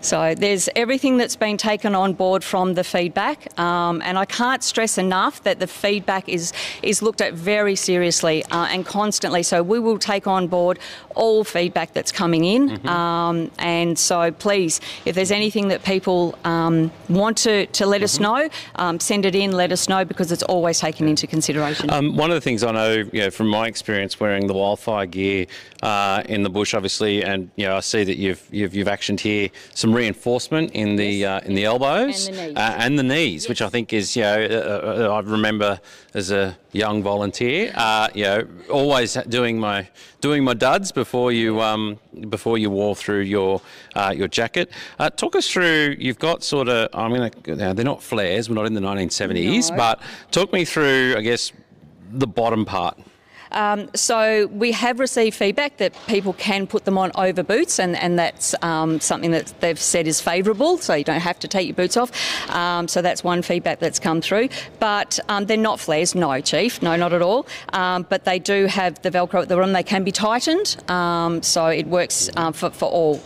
So there's everything that's been taken on board from the feedback, um, and I can't stress enough that the feedback is is looked at very seriously uh, and constantly. So we will take on board all feedback that's coming in, um, and so please, if there's anything that people um, want to, to let us know, um, send it in, let us know because it's always taken into consideration. Um, one of the things I know, you know, from my experience wearing the wildfire gear uh, in the bush, obviously, and you know, I see that you've you've, you've actioned here some reinforcement in the uh, in the elbows And the knees. Uh, and the knees, which I think is, you know, uh, uh, I remember as a young volunteer, uh, you know, always doing my doing my duds before you um, before you wore through your uh, your jacket. Uh, talk us through. You've got sort of. I'm going to. Now they're not flares. We're not in the 1970s, No. but talk me through. I guess the bottom part. Um, so we have received feedback that people can put them on over boots, and, and that's um, something that they've said is favourable. So you don't have to take your boots off. Um, so that's one feedback that's come through. But um, they're not flares, no, Chief, no, not at all. Um, but they do have the Velcro at the rim. They can be tightened, um, so it works um, for, for all.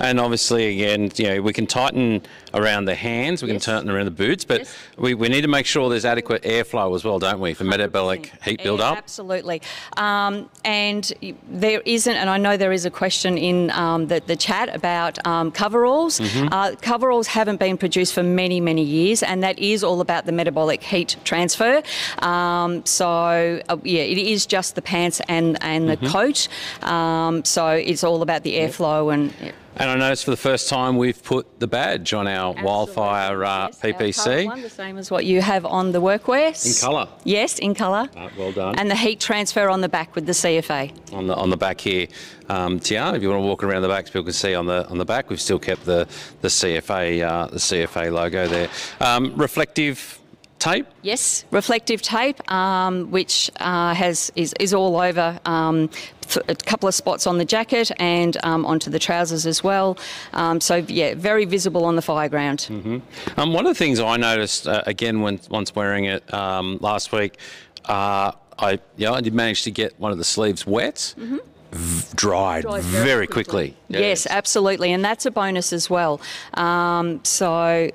And obviously, again, you know, we can tighten around the hands, we can Yes. tighten around the boots, but Yes. we, we need to make sure there's adequate airflow as well, don't we, for metabolic heat Yeah, build-up? Absolutely. Um, and there isn't, and I know there is a question in um, the, the chat about um, coveralls. Mm-hmm. Uh, coveralls haven't been produced for many, many years, and that is all about the metabolic heat transfer. Um, so, uh, yeah, it is just the pants and, and the coat. Um, so it's all about the airflow and. yeah. And I noticed for the first time we've put the badge on our wildfire uh, Yes, PPC one, the same as what you have on the workwear. in colour. Yes, in colour. Uh, well done. And the heat transfer on the back with the CFA. on the on the back here, um, Tiana. If you want to walk around the back, so people can see on the on the back. We've still kept the the CFA uh, the CFA logo there. Um, reflective tape. Yes, reflective tape, um, which uh, has is, is all over. Um, a couple of spots on the jacket and um, onto the trousers as well. Um, so yeah, very visible on the fire ground. Um, one of the things I noticed uh, again when once wearing it um, last week, uh, I yeah I did manage to get one of the sleeves wet. v- dried, Dries very, quickly. Yes, absolutely, and that's a bonus as well. Um, so.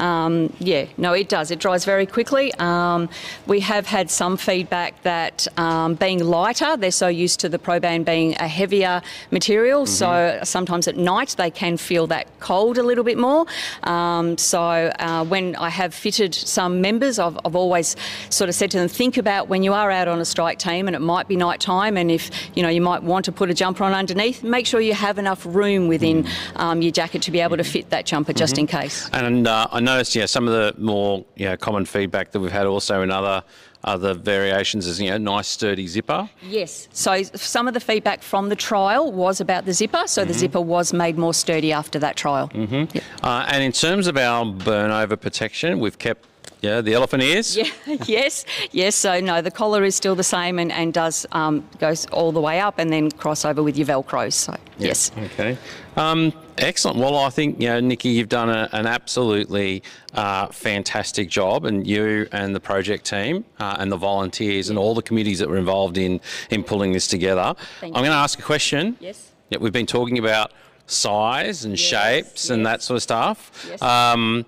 Um, yeah, no, it does. It dries very quickly. Um, we have had some feedback that um, being lighter, they're so used to the Proban being a heavier material, so sometimes at night they can feel that cold a little bit more. Um, so uh, when I have fitted some members, I've, I've always sort of said to them, think about when you are out on a strike team and it might be night time, and if you know you might want to put a jumper on underneath, make sure you have enough room within um, your jacket to be able to fit that jumper just in case. And uh, I noticed, yeah, some of the more you know, common feedback that we've had also in other other variations is, you know, nice sturdy zipper. Yes. So some of the feedback from the trial was about the zipper. So the zipper was made more sturdy after that trial. Yep. Uh, and in terms of our burnover protection, we've kept yeah, the elephant ears. Yeah, yes, yes. So no, the collar is still the same and, and does um, goes all the way up and then cross over with your Velcros. So yes. Okay. Um, excellent. Well, I think, you know, Nicki, you've done a, an absolutely uh, fantastic job, and you and the project team uh, and the volunteers and all the committees that were involved in, in pulling this together. Thank I'm going to ask a question. Yes. Yeah, we've been talking about size and Yes, shapes and that sort of stuff. Yes. Um,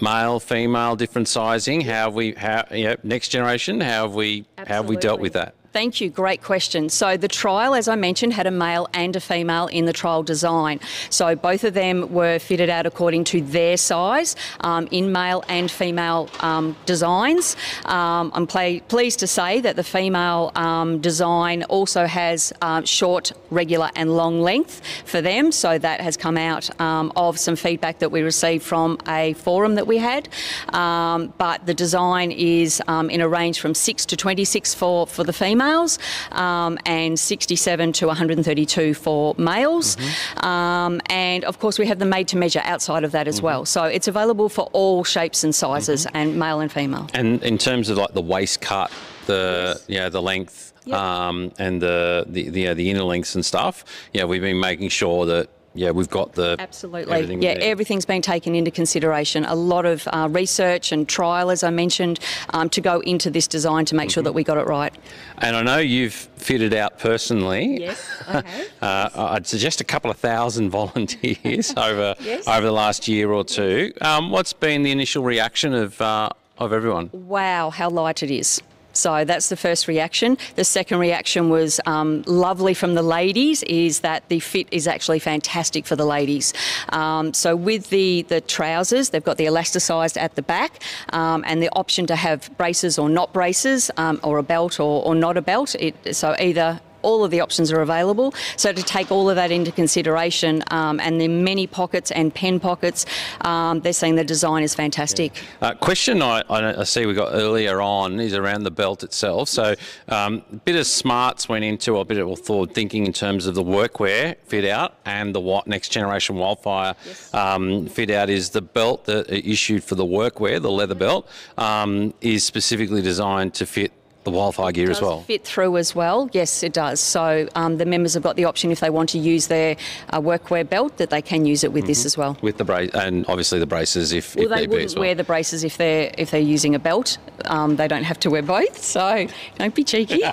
male, female, different sizing. How have we, how, yeah, next generation, how have we, how have we dealt with that? Thank you. Great question. So the trial, as I mentioned, had a male and a female in the trial design. So both of them were fitted out according to their size um, in male and female um, designs. Um, I'm play- pleased to say that the female um, design also has uh, short, regular, and long length for them. So that has come out um, of some feedback that we received from a forum that we had. But the design is in a range from 6 to 26 for, for the females um, and 67 to 132 for males. Um, and of course, we have the made to measure outside of that as well. So it's available for all shapes and sizes, and male and female. And in terms of like the waist cut, the yeah, the length, Yep. um, and the the the, the inner lengths and stuff. Yeah, we've been making sure that yeah we've got the Absolutely. everything yeah, everything's been taken into consideration. A lot of uh, research and trial, as I mentioned, um, to go into this design to make sure that we got it right. And I know you've fitted out personally. Yes, okay. Uh, I'd suggest a couple of thousand volunteers over Yes. over the last year or two. Um, what's been the initial reaction of uh, of everyone? Wow, how light it is. So that's the first reaction. The second reaction was um, lovely from the ladies, is that the fit is actually fantastic for the ladies. Um, so with the, the trousers, they've got the elasticised at the back um, and the option to have braces or not braces um, or a belt or, or not a belt. It, so either all of the options are available. So to take all of that into consideration um, and the many pockets and pen pockets, um, they're saying the design is fantastic. Uh, question I, I see we got earlier on is around the belt itself. So um, a bit of smarts went into a bit of forward thinking in terms of the workwear fit out and the next generation wildfire um, fit out is the belt that issued for the workwear, the leather belt, um, is specifically designed to fit the wildfire gear as well. fit through as well. Yes, it does. So um, the members have got the option if they want to use their uh, workwear belt that they can use it with this as well. With the brace and obviously the braces if, Well, if they wouldn't well. wear the braces if they're if they're using a belt. Um, they don't have to wear both. So don't be cheeky.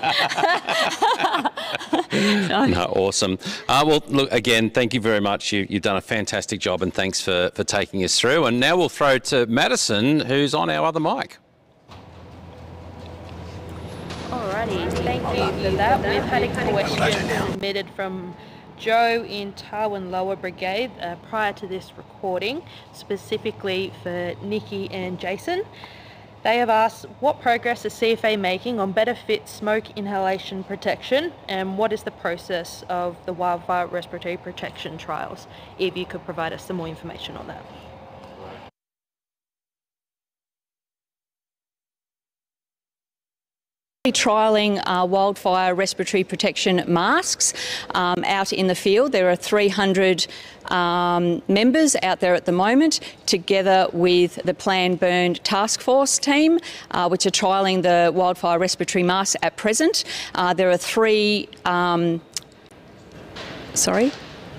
No, awesome. Uh, well, look, again, thank you very much. You, you've done a fantastic job and thanks for, for taking us through. And now we'll throw to Maddisen, who's on our other mic. Alrighty, thank you for that. We've had a question submitted from Joe in Tarwin Lower Brigade uh, prior to this recording, specifically for Nicki and Jason. They have asked what progress is CFA making on better fit smoke inhalation protection and what is the process of the wildfire respiratory protection trials? If you could provide us some more information on that. Trialling uh, wildfire respiratory protection masks um, out in the field. There are 300 um, members out there at the moment, together with the Plan Burn Task Force team, uh, which are trialling the wildfire respiratory masks at present. Uh, there are three. Um, sorry.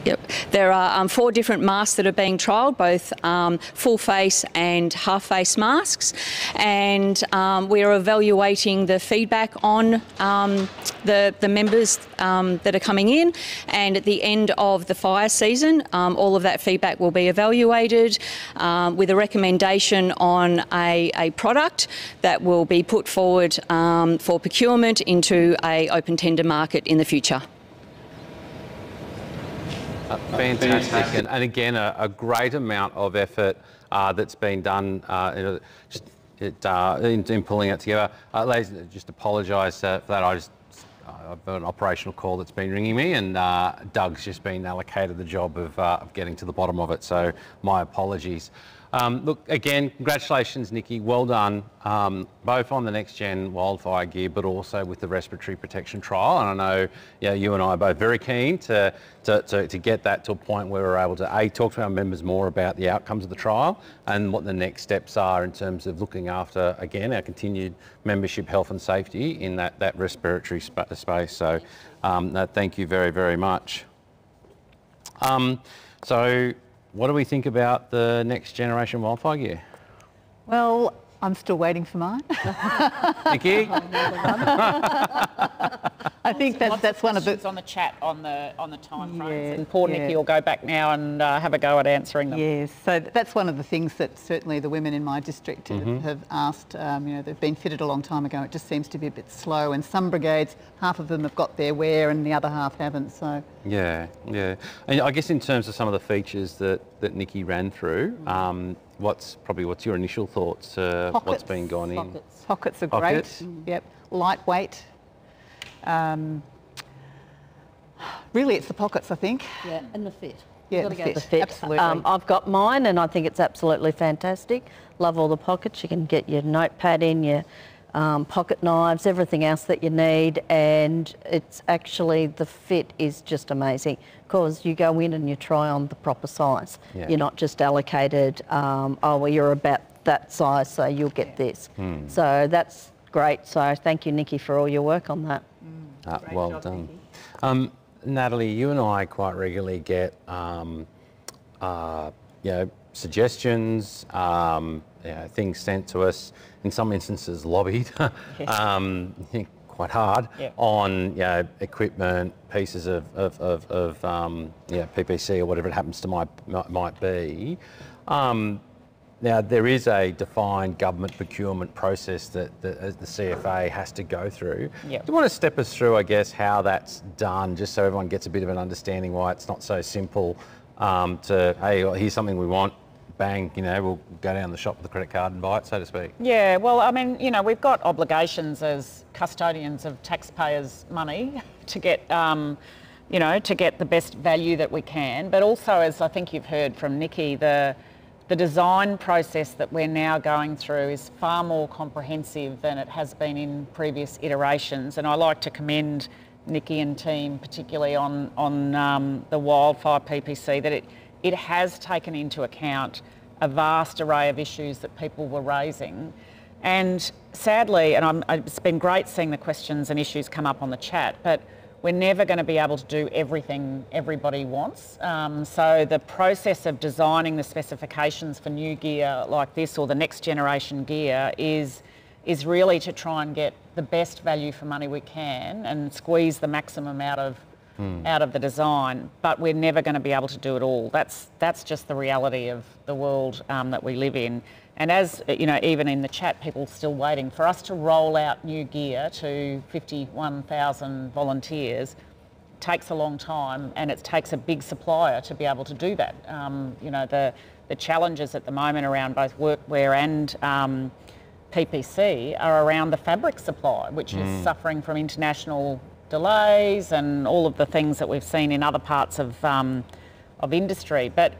Yep. There are um, four different masks that are being trialled, both um, full face and half face masks. And um, we are evaluating the feedback on um, the, the members um, that are coming in. And at the end of the fire season, um, all of that feedback will be evaluated with a recommendation on a, a product that will be put forward for procurement into a open tender market in the future. Uh, fantastic. And, and again, a, a great amount of effort uh, that's been done uh, in, uh, in, in pulling it together. Uh, ladies, just apologise uh, for that. I just I've got an operational call that's been ringing me, and Doug's just been allocated the job of, of getting to the bottom of it. So my apologies. Um, look, again, congratulations, Nicki. Well done, um, both on the next gen wildfire gear, but also with the respiratory protection trial. And I know yeah, you and I are both very keen to, to, to, to get that to a point where we're able to A, talk to our members more about the outcomes of the trial and what the next steps are in terms of looking after, again, our continued membership health and safety in that, that respiratory sp- space. So um, no, thank you very, very much. Um, so what do we think about the next generation wildfire gear? Well, I'm still waiting for mine. Nicki? I think that's, Lots that's one of the. questions on the chat on the on the time frames, Yeah, and poor yeah. Nicki will go back now and uh, have a go at answering them. Yes, so that's one of the things that certainly the women in my district have- Mm-hmm. have asked. Um, you know, they've been fitted a long time ago. It just seems to be a bit slow, and some brigades, half of them have got their wear, and the other half haven't. So Yeah, yeah. And I guess in terms of some of the features that, that Nicki ran through, um, what's probably what's your initial thoughts to what's Pockets. been gone in? Pockets. pockets are Pockets. great. Yep, lightweight. Um, really, it's the pockets, I think. Yeah, and the fit. Yeah, the got to go fit, the fit. absolutely. Um, I've got mine and I think it's absolutely fantastic. Love all the pockets. You can get your notepad in, your um, pocket knives, everything else that you need. And it's actually, the fit is just amazing because you go in and you try on the proper size. Yeah. You're not just allocated, um, oh, well, you're about that size, so you'll get this. So that's great. So thank you, Nicki, for all your work on that. Ah, well done. Um, Natalie, you and I quite regularly get um, uh, you know, suggestions, um, you know, things sent to us, in some instances lobbied um, quite hard Yeah. on you know, equipment, pieces of, of, of, of um, know, PPC or whatever it happens to might, might, might be. Um, now, there is a defined government procurement process that, uh, the CFA has to go through. Yep. Do you want to step us through, I guess, how that's done, just so everyone gets a bit of an understanding why it's not so simple um, to, hey, well, here's something we want, bang, you know, we'll go down the shop with a credit card and buy it, so to speak. Yeah, well, I mean, you know, we've got obligations as custodians of taxpayers' money to get, um, you know, to get the best value that we can. But also, as I think you've heard from Nicki, the the design process that we're now going through is far more comprehensive than it has been in previous iterations. And I like to commend Nicki and team, particularly on on um, the wildfire PPC, that it it has taken into account a vast array of issues that people were raising. And sadly, and I'm, it's been great seeing the questions and issues come up on the chat, but we're never going to be able to do everything everybody wants. Um, so the process of designing the specifications for new gear like this or the next generation gear is is really to try and get the best value for money we can and squeeze the maximum out of out of the design, but we're never going to be able to do it all. That's that's just the reality of the world um, that we live in. And as you know, even in the chat, people are still waiting for us to roll out new gear to 51,000 volunteers. Takes a long time, and it takes a big supplier to be able to do that. Um, you know, the the challenges at the moment around both workwear and um, PPC are around the fabric supply, which is suffering from international delays and all of the things that we've seen in other parts of, um, of industry. But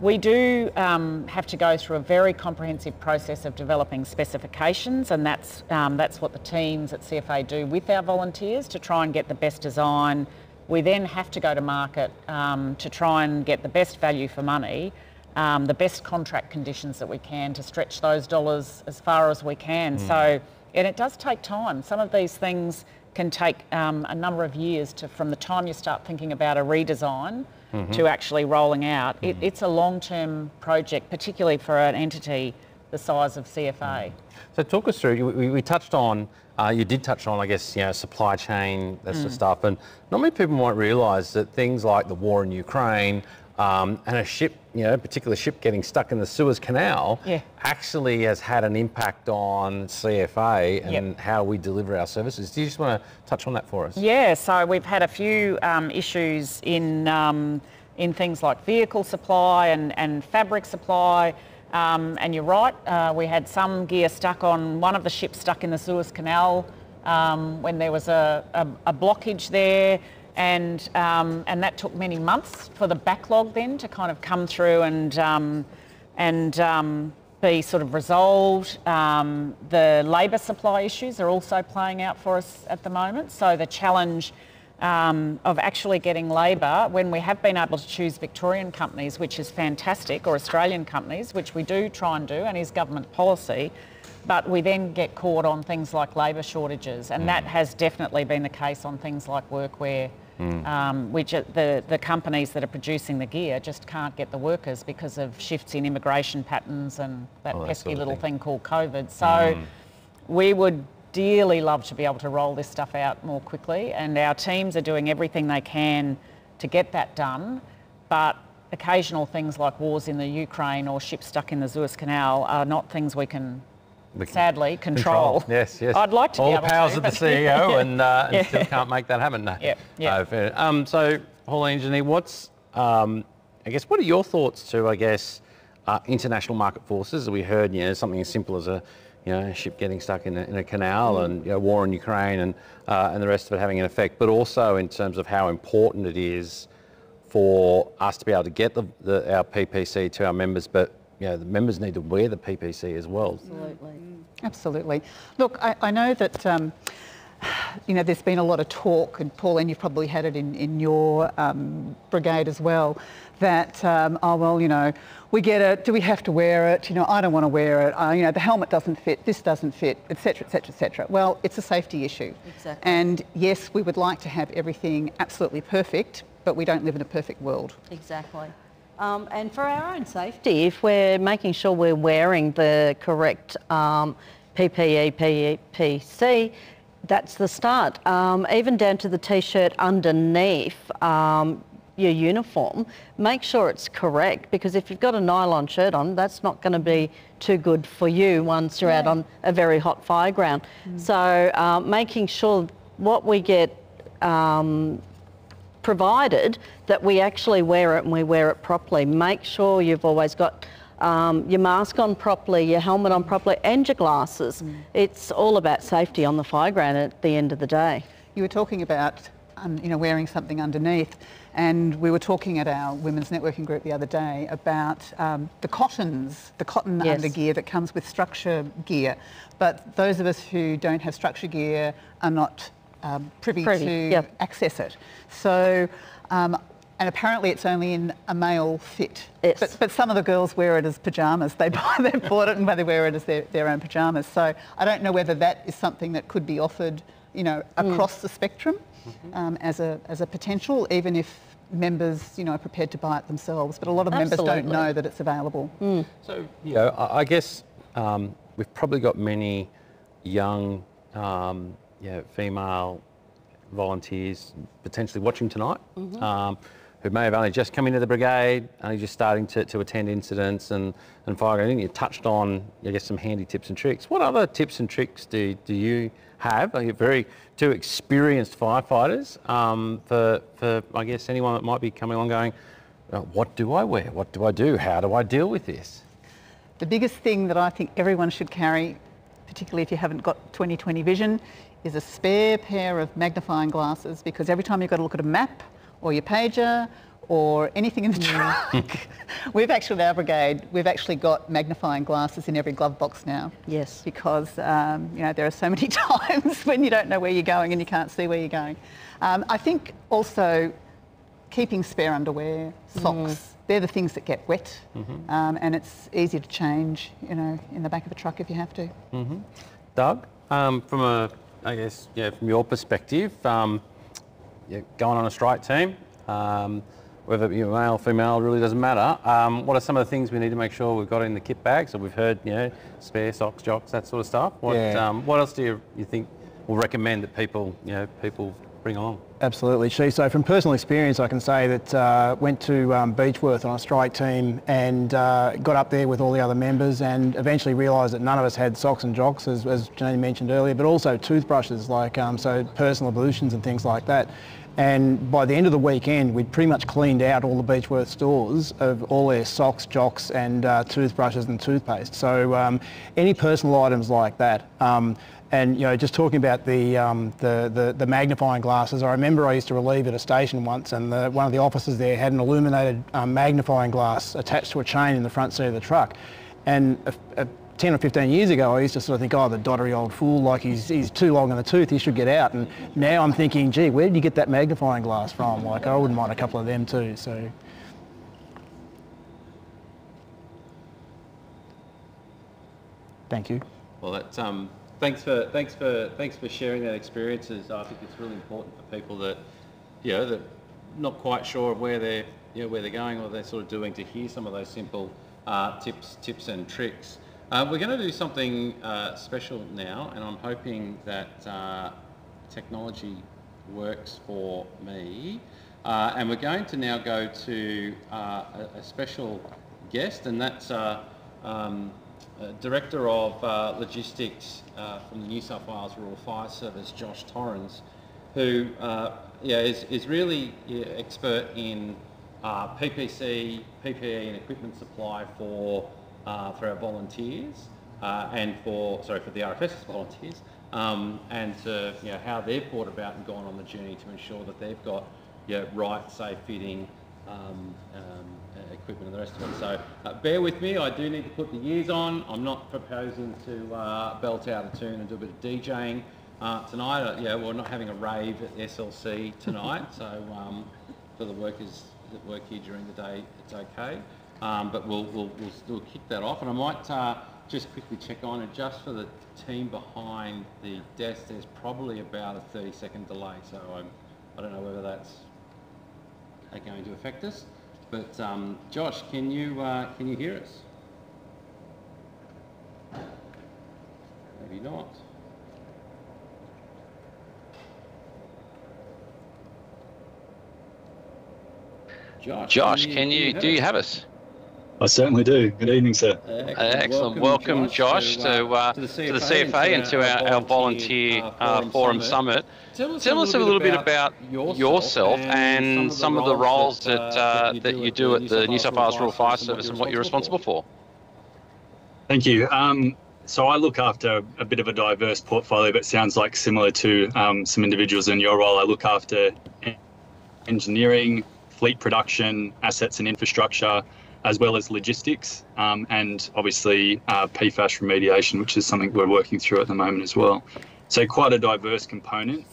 we do um, have to go through a very comprehensive process of developing specifications, and that's, um, that's what the teams at CFA do with our volunteers to try and get the best design. We then have to go to market um, to try and get the best value for money um, the best contract conditions that we can to stretch those dollars as far as we can. So, and it does take time. Some of these things can take um, a number of years to, from the time you start thinking about a redesign to actually rolling out. It, it's a long-term project, particularly for an entity the size of CFA. So talk us through, we, we touched on, uh, you did touch on, I guess, you know, supply chain, that Mm. sort of stuff, and not many people might realise that things like the war in Ukraine um, and a ship, you know, a particular ship getting stuck in the Suez Canal Yeah. actually has had an impact on CFA and Yep. how we deliver our services. Do you just want to touch on that for us? Yeah, so we've had a few um, issues in um, in things like vehicle supply and, and fabric supply. Um, and you're right, uh, we had some gear stuck on one of the ships stuck in the Suez Canal um, when there was a, a, a blockage there. And, um, and that took many months for the backlog then to kind of come through and um, and um, be sort of resolved. Um, the labour supply issues are also playing out for us at the moment. So the challenge um, of actually getting labour when we have been able to choose Victorian companies, which is fantastic, or Australian companies, which we do try and do and is government policy, but we then get caught on things like labour shortages, and mm. that has definitely been the case on things like workwear. Mm. Um, which the, the companies that are producing the gear just can't get the workers because of shifts in immigration patterns and that oh, pesky little thing. thing. called COVID. So mm. we would dearly love to be able to roll this stuff out more quickly, and our teams are doing everything they can to get that done. But occasional things like wars in the Ukraine or ships stuck in the Suez Canal are not things we can sadly control. control. Yes, yes. I'd like to All the powers to, of the CEO and, uh, and yeah. still can't make that happen. No. Yeah, yeah. No, um, so, Pauline, Janene, what's, um, I guess, what are your thoughts to, I guess, uh, international market forces? We heard, you know, something as simple as a, you know, a ship getting stuck in a, in a canal mm. and you know, war in Ukraine and, uh, and the rest of it having an effect, but also in terms of how important it is for us to be able to get the, the, our PPC to our members, but you know, the members need to wear the PPC as well. Absolutely. Absolutely. Look, I, I know that, um, you know, there's been a lot of talk, and Pauline, you've probably had it in, in your um, brigade as well, that, um, oh, well, you know, we get it, do we have to wear it? You know, I don't want to wear it. Uh, you know, the helmet doesn't fit, this doesn't fit, etc., etc., etc. Well, it's a safety issue. Exactly. And yes, we would like to have everything absolutely perfect, but we don't live in a perfect world. Exactly. Um, and for our own safety, if we're making sure we're wearing the correct um, PPE, PPC, that's the start. Um, even down to the t-shirt underneath um, your uniform, make sure it's correct because if you've got a nylon shirt on, that's not going to be too good for you once you're yeah. out on a very hot fire ground. Mm. So uh, making sure what we get um, provided that we actually wear it and we wear it properly. Make sure you've always got um, your mask on properly, your helmet on properly, and your glasses. Mm. It's all about safety on the fire ground at the end of the day. You were talking about, um, you know, wearing something underneath, and we were talking at our women's networking group the other day about um, the cottons, the cotton yes. undergear that comes with structure gear. But those of us who don't have structure gear are not um, privy, privy, to yep. access it. So, um, and apparently it's only in a male fit. Yes. But, but some of the girls wear it as pyjamas. They buy, they bought it and they wear it as their, their own pyjamas. So I don't know whether that is something that could be offered, you know, mm. across mm. the spectrum mm-hmm. um, as a as a potential, even if members, you know, are prepared to buy it themselves. But a lot of Absolutely. members don't know that it's available. Mm. So, you know, I guess um, we've probably got many young um, you know, female volunteers potentially watching tonight mm-hmm. um, who may have only just come into the brigade, only just starting to, to attend incidents and, and fire. I think you touched on, I guess, some handy tips and tricks. What other tips and tricks do, do you have? Are you very two experienced firefighters um, for, for, I guess, anyone that might be coming along going, uh, what do I wear? What do I do? How do I deal with this? The biggest thing that I think everyone should carry, particularly if you haven't got 2020 vision, is a spare pair of magnifying glasses because every time you've got to look at a map or your pager or anything in the truck, we've actually, our brigade, we've actually got magnifying glasses in every glove box now. Yes. Because, um, you know, there are so many times when you don't know where you're going and you can't see where you're going. Um, I think also keeping spare underwear, socks, mm. they're the things that get wet mm-hmm. um, and it's easy to change, you know, in the back of a truck if you have to. Mm-hmm. Doug, um, from a I guess, yeah, from your perspective, um, yeah, going on a strike team, um, whether you're male or female, really doesn't matter. Um, what are some of the things we need to make sure we've got in the kit bag? So we've heard, you know, spare socks, jocks, that sort of stuff. What, yeah. Um, what else do you, you think will recommend that people, you know, people bring along? Absolutely, She. So from personal experience, I can say that uh, went to um, Beechworth on a strike team and uh, got up there with all the other members and eventually realised that none of us had socks and jocks, as, as Janene mentioned earlier, but also toothbrushes, like um, so personal ablutions and things like that. And by the end of the weekend, we'd pretty much cleaned out all the Beechworth stores of all their socks, jocks, and uh, toothbrushes and toothpaste. So um, any personal items like that. Um, and you know, just talking about the, um, the, the, the magnifying glasses, I remember I used to relieve at a station once, and the, one of the officers there had an illuminated um, magnifying glass attached to a chain in the front seat of the truck. And a, a 10 or 15 years ago, I used to sort of think, oh, the doddery old fool, like he's, he's too long in the tooth, he should get out. And now I'm thinking, gee, where did you get that magnifying glass from? Like, I wouldn't mind a couple of them too. So. Thank you. Well, that's, um, thanks for thanks for thanks for sharing that experiences. I think it's really important for people that, you know, that not quite sure of where they're you know, where they're going or they're sort of doing to hear some of those simple uh, tips tips and tricks. Uh, we're going to do something uh, special now, and I'm hoping that uh, technology works for me. Uh, and we're going to now go to uh, a, a, special guest, and that's um, Director of Logistics from the New South Wales Rural Fire Service, Josh Torrens, who yeah, is, is really yeah, expert in PPC, PPE and equipment supply for uh, for our volunteers uh, and for, sorry, for the RFS volunteers, um, and to, you know, how they've brought about and gone on the journey to ensure that they've got know, right, safe fitting um, equipment and the rest of it. So uh, bear with me, I do need to put the years on. I'm not proposing to uh, belt out a tune and do a bit of DJing uh, tonight. Uh, yeah, we're not having a rave at SLC tonight, so um, for the workers that work here during the day, it's okay. Um, but we'll, we'll, we'll, still kick that off. And I might uh, just quickly check on it just for the team behind the desk. There's probably about a 30 second delay. So I'm, I don't know whether that's going to affect us. But um, Josh, can you, uh, can you hear us? Maybe not. Josh, Josh, can you, can you do you have us? I certainly do. Good evening, sir. Excellent. Excellent. Welcome, Welcome Josh, Josh, to, uh, to, the CFA, to the CFA and to our, our volunteer uh, forum summit. Tell us, Tell us a little bit about yourself and some of the roles that, uh, that you do at the New South Wales Rural Fire Service and what you're responsible for. Thank you. Um, so I look after a bit of a diverse portfolio, but sounds like similar to um, some individuals in your role. I look after engineering, fleet production, assets and infrastructure, as well as logistics um, and obviously uh, PFAS remediation, which is something we're working through at the moment as well. So quite a diverse component,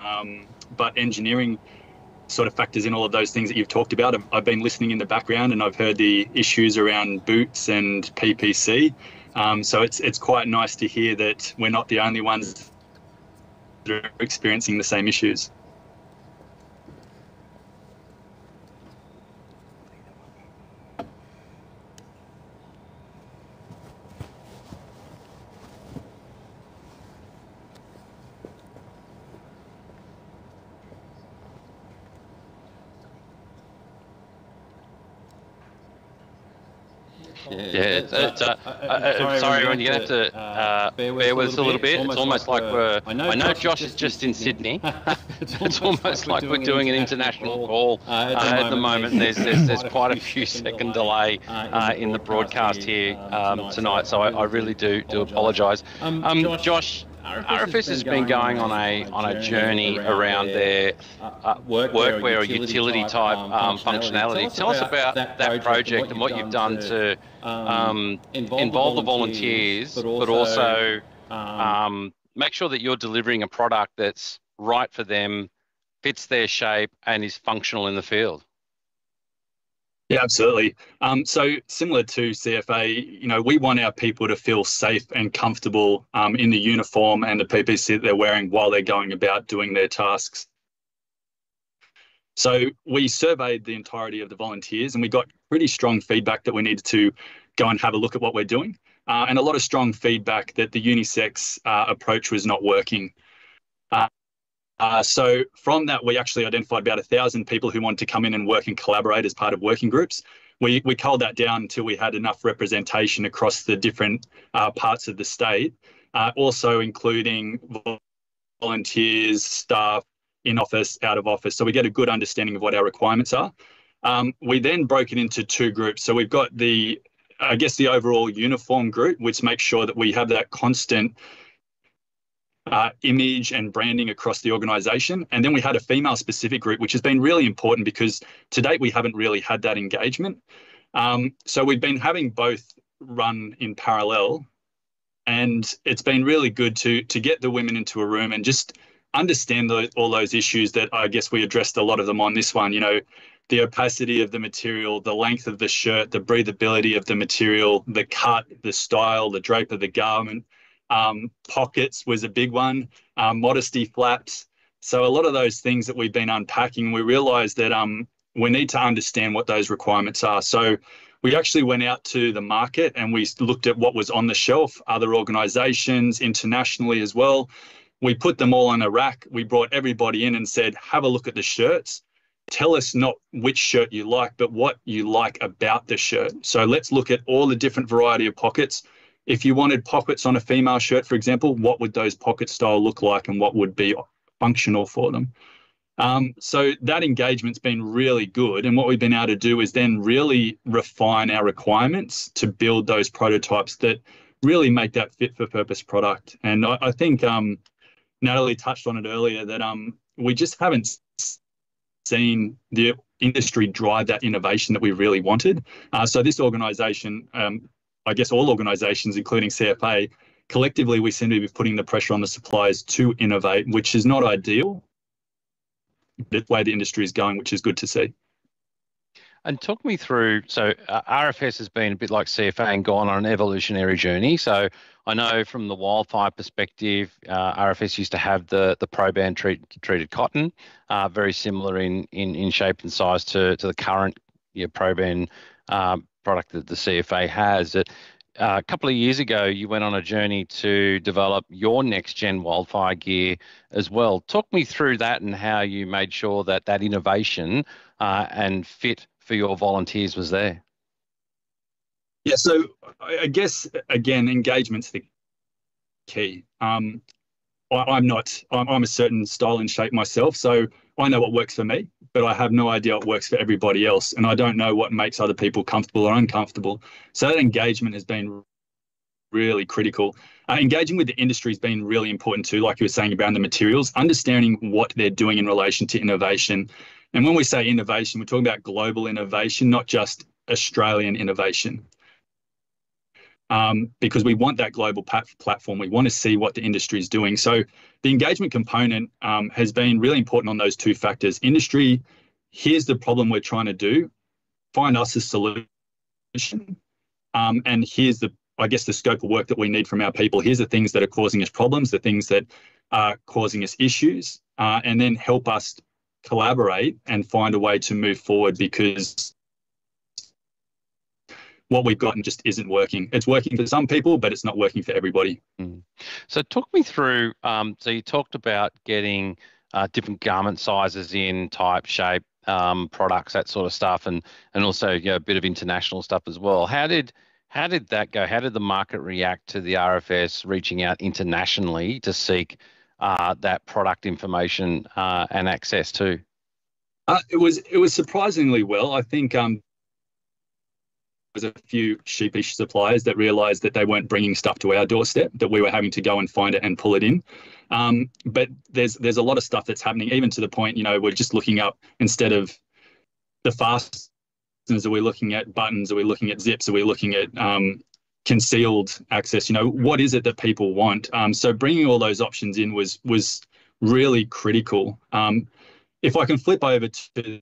um, but engineering sort of factors in all of those things that you've talked about. I've, I've, been listening in the background and I've heard the issues around boots and PPC. Um, so it's it's quite nice to hear that we're not the only ones that are experiencing the same issues. Yeah, it's, it's, uh, uh, uh, sorry, everyone, you're going to have to uh, bear with us a little bit. It's almost like we're, I know Josh is just in Sydney. It's almost like we're doing an international call at the moment. There's, there's, there's quite a few second delay in the broadcast here um, tonight, so I, I really do do apologise. Um, Josh, RFS has been going on a on a journey around their uh, workwear or utility type um, functionality. Tell us about that project and what you've done to um, involve the volunteers, but also um, make sure that you're delivering a product that's right for them, fits their shape, and is functional in the field. Yeah, absolutely. Um, so similar to CFA, you know, we want our people to feel safe and comfortable um, in the uniform and the PPC that they're wearing while they're going about doing their tasks. So we surveyed the entirety of the volunteers and we got pretty strong feedback that we needed to go and have a look at what we're doing. Uh, and a lot of strong feedback that the unisex uh, approach was not working. Uh, so from that, we actually identified about a thousand people who wanted to come in and work and collaborate as part of working groups. We, we culled that down until we had enough representation across the different uh, parts of the state, uh, also including volunteers, staff, in office, out of office. So we get a good understanding of what our requirements are. Um, we then broke it into two groups. So we've got the, I guess, the overall uniform group, which makes sure that we have that constant uh, image and branding across the organisation. And then we had a female specific group, which has been really important because to date we haven't really had that engagement. Um, so we've been having both run in parallel, and it's been really good to to get the women into a room and just understand the, all those issues that I guess we addressed a lot of them on this one. You know, the opacity of the material, the length of the shirt, the breathability of the material, the cut, the style, the drape of the garment. Um, pockets was a big one, um, modesty flaps. So a lot of those things that we've been unpacking, we realised that um, we need to understand what those requirements are. So we actually went out to the market and we looked at what was on the shelf, other organisations internationally as well. We put them all on a rack. We brought everybody in and said, have a look at the shirts. Tell us not which shirt you like, but what you like about the shirt. So let's look at all the different variety of pockets. If you wanted pockets on a female shirt, for example, what would those pocket style look like and what would be functional for them? Um, so that engagement's been really good. And what we've been able to do is then really refine our requirements to build those prototypes that really make that fit for purpose product. And I, I think um, Natalie touched on it earlier that um, we just haven't seen the industry drive that innovation that we really wanted. Uh, so this organisation, um, I guess all organisations, including CFA, collectively we seem to be putting the pressure on the suppliers to innovate, which is not ideal. The way the industry is going, which is good to see. And talk me through. So uh, RFS has been a bit like CFA and gone on an evolutionary journey. So I know from the wildfire perspective, uh, RFS used to have the the Proban treat, treated cotton, uh, very similar in, in in shape and size to to the current know, Proban um, product that the CFA has. That uh, a couple of years ago, you went on a journey to develop your next gen wildfire gear as well. Talk me through that and how you made sure that that innovation uh, and fit for your volunteers was there? Yeah, so I guess again, engagement's the key. Um, I, am not. I'm, I'm, a certain style and shape myself, so I know what works for me, but I have no idea what works for everybody else, and I don't know what makes other people comfortable or uncomfortable. So that engagement has been really critical. Uh, engaging with the industry has been really important too, like you were saying about the materials, understanding what they're doing in relation to innovation and when we say innovation, we're talking about global innovation, not just Australian innovation. Um, because we want that global platform. We want to see what the industry is doing. So the engagement component um, has been really important on those two factors. Industry, here's the problem we're trying to do, find us a solution, um, and here's the, I guess, the scope of work that we need from our people. Here's the things that are causing us problems, the things that are causing us issues, uh, and then help us collaborate and find a way to move forward because what we've gotten just isn't working. It's working for some people, but it's not working for everybody. Mm. So, talk me through. Um, so, you talked about getting uh, different garment sizes in, type, shape, um, products, that sort of stuff, and and also you know, a bit of international stuff as well. How did how did that go? How did the market react to the RFS reaching out internationally to seek uh, that product information uh, and access to? Uh, it was it was surprisingly well. I think um, was a few sheepish suppliers that realised that they weren't bringing stuff to our doorstep, that we were having to go and find it and pull it in. Um, but there's there's a lot of stuff that's happening, even to the point, you know, we're just looking up instead of the fast are we looking at buttons? Are we looking at zips? Are we looking at um, concealed access. You know, what is it that people want? Um, so bringing all those options in was was really critical. Um, if I can flip over to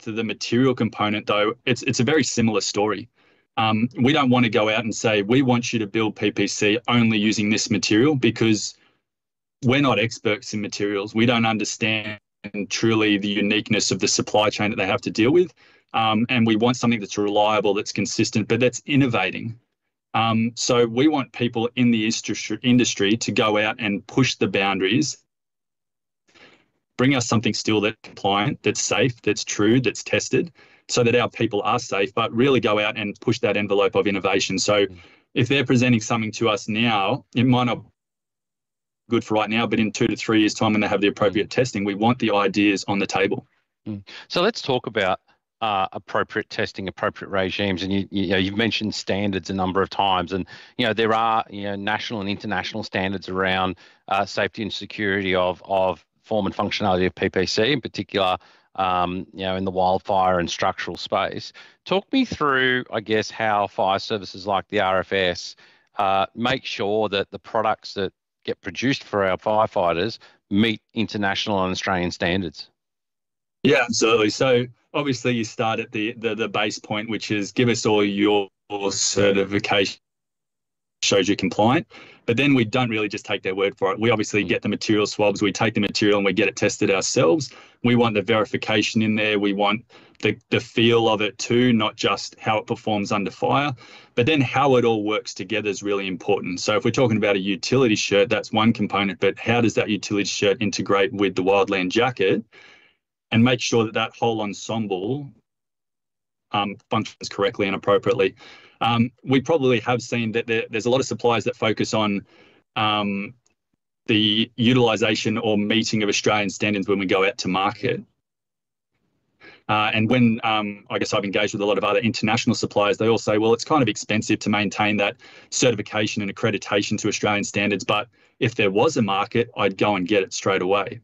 to the material component, though, it's it's a very similar story. Um, we don't want to go out and say we want you to build PPC only using this material because we're not experts in materials. We don't understand truly the uniqueness of the supply chain that they have to deal with. Um, and we want something that's reliable, that's consistent, but that's innovating. Um, so we want people in the industry to go out and push the boundaries, bring us something still that's compliant, that's safe, that's true, that's tested, so that our people are safe, but really go out and push that envelope of innovation. So if they're presenting something to us now, it might not be good for right now, but in two to three years' time, when they have the appropriate testing, we want the ideas on the table. Mm. So let's talk about uh, appropriate testing, appropriate regimes, and you, you know you've mentioned standards a number of times, and you know there are you know national and international standards around uh, safety and security of of form and functionality of PPC, in particular, um, you know in the wildfire and structural space. Talk me through, I guess, how fire services like the RFS uh, make sure that the products that get produced for our firefighters meet international and Australian standards. Yeah, absolutely. So obviously you start at the, the, the base point, which is give us all your certification shows you're compliant. But then we don't really just take their word for it. We obviously mm. get the material swabs, we take the material and we get it tested ourselves. We want the verification in there. We want the, the feel of it too, not just how it performs under fire, but then how it all works together is really important. So if we're talking about a utility shirt, that's one component, but how does that utility shirt integrate with the wildland jacket and make sure that that whole ensemble um, functions correctly and appropriately? Um, we probably have seen that there, there's a lot of suppliers that focus on um, the utilisation or meeting of Australian standards when we go out to market. Uh, and when um, I guess I've engaged with a lot of other international suppliers, they all say, well, it's kind of expensive to maintain that certification and accreditation to Australian standards. But if there was a market, I'd go and get it straight away.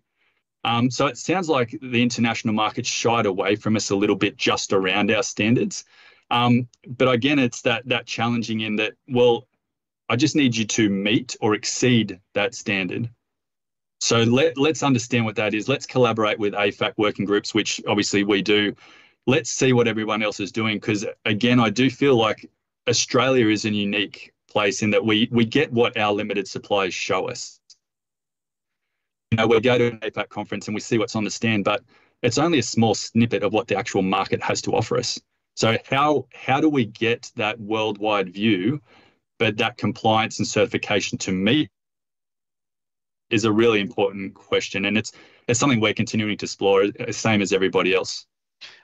Um, so it sounds like the international market shied away from us a little bit just around our standards. Um, but again, it's that that challenging in that, well, I just need you to meet or exceed that standard. So let, let's understand what that is. Let's collaborate with AFAC working groups, which obviously we do. Let's see what everyone else is doing. Because again, I do feel like Australia is a unique place in that we we get what our limited supplies show us. You know, we go to an AFAC conference and we see what's on the stand, but it's only a small snippet of what the actual market has to offer us. So how how do we get that worldwide view, but that compliance and certification to me is a really important question, and it's it's something we're continuing to explore, same as everybody else.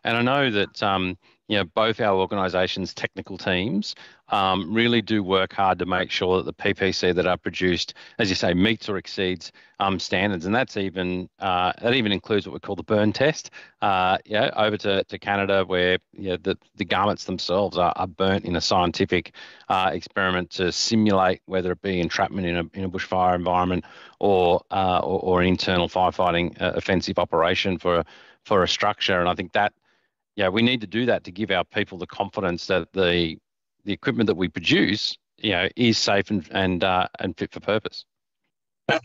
And I know that um, you know both our organisations' technical teams um, really do work hard to make sure that the PPC that are produced, as you say, meets or exceeds um, standards, and that's even uh, that even includes what we call the burn test. Uh, yeah, over to, to Canada, where know, the the garments themselves are, are burnt in a scientific uh, experiment to simulate whether it be entrapment in a in a bushfire environment or uh, or, or, an internal firefighting uh, offensive operation for for a structure, and I think that yeah, we need to do that to give our people the confidence that the the equipment that we produce, you know, is safe and and uh, and fit for purpose.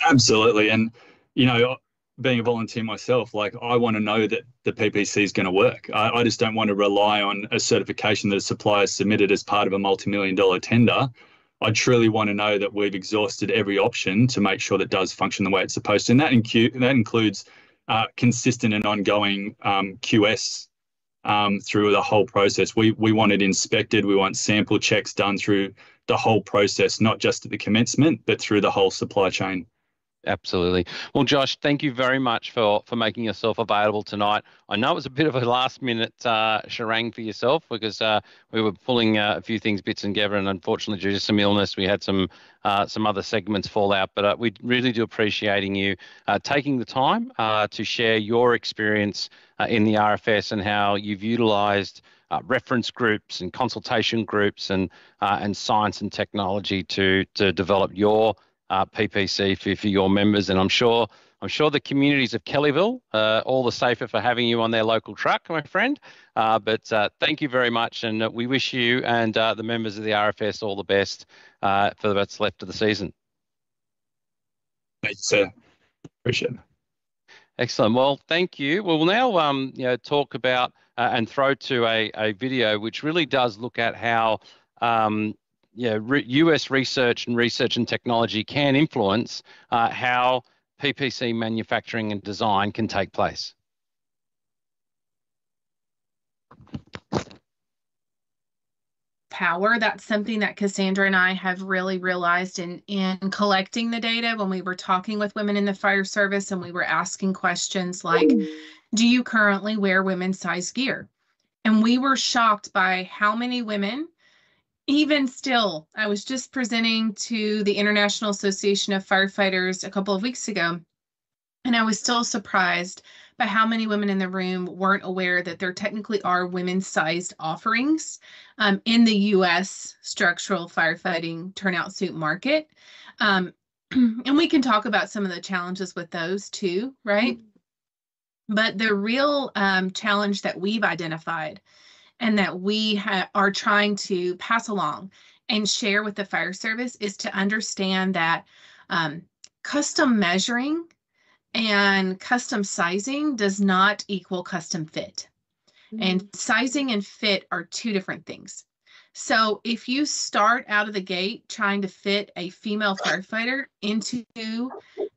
Absolutely, and you know, being a volunteer myself, like I want to know that the PPC is going to work. I, I just don't want to rely on a certification that a supplier submitted as part of a multi-million dollar tender. I truly want to know that we've exhausted every option to make sure that does function the way it's supposed to, and that, incu- that includes uh, consistent and ongoing um, QS um, through the whole process. We we want it inspected. We want sample checks done through the whole process, not just at the commencement, but through the whole supply chain. Absolutely. Well, Josh, thank you very much for for making yourself available tonight. I know it was a bit of a last minute uh, charang for yourself because uh, we were pulling uh, a few things bits together, and unfortunately, due to some illness, we had some uh, some other segments fall out. But uh, we really do appreciating you uh, taking the time to share your experience in the RFS and how you've utilised. reference groups and consultation groups and uh, and science and technology to to develop your uh, PPC for, for your members. And I'm sure I'm sure the communities of Kellyville uh, all the safer for having you on their local truck, my friend. Uh, but uh, thank you very much, and uh, we wish you and uh, the members of the RFS all the best uh, for what's left of the season. Thanks, sir. Appreciate it. Excellent. Well, thank you. We'll now um, you know, talk about and throw to a, a video which really does look at how um, yeah, re- US research and research and technology can influence uh, how PPC manufacturing and design can take place. Power. That's something that Cassandra and I have really realized in, in collecting the data when we were talking with women in the fire service and we were asking questions like, Do you currently wear women's size gear? And we were shocked by how many women even still, I was just presenting to the International Association of Firefighters a couple of weeks ago, and I was still surprised by how many women in the room weren't aware that there technically are women sized offerings um, in the US structural firefighting turnout suit market. Um, and we can talk about some of the challenges with those too, right? Mm-hmm. But the real um, challenge that we've identified and that we ha- are trying to pass along and share with the fire service is to understand that um, custom measuring and custom sizing does not equal custom fit. Mm-hmm. And sizing and fit are two different things. So if you start out of the gate trying to fit a female firefighter into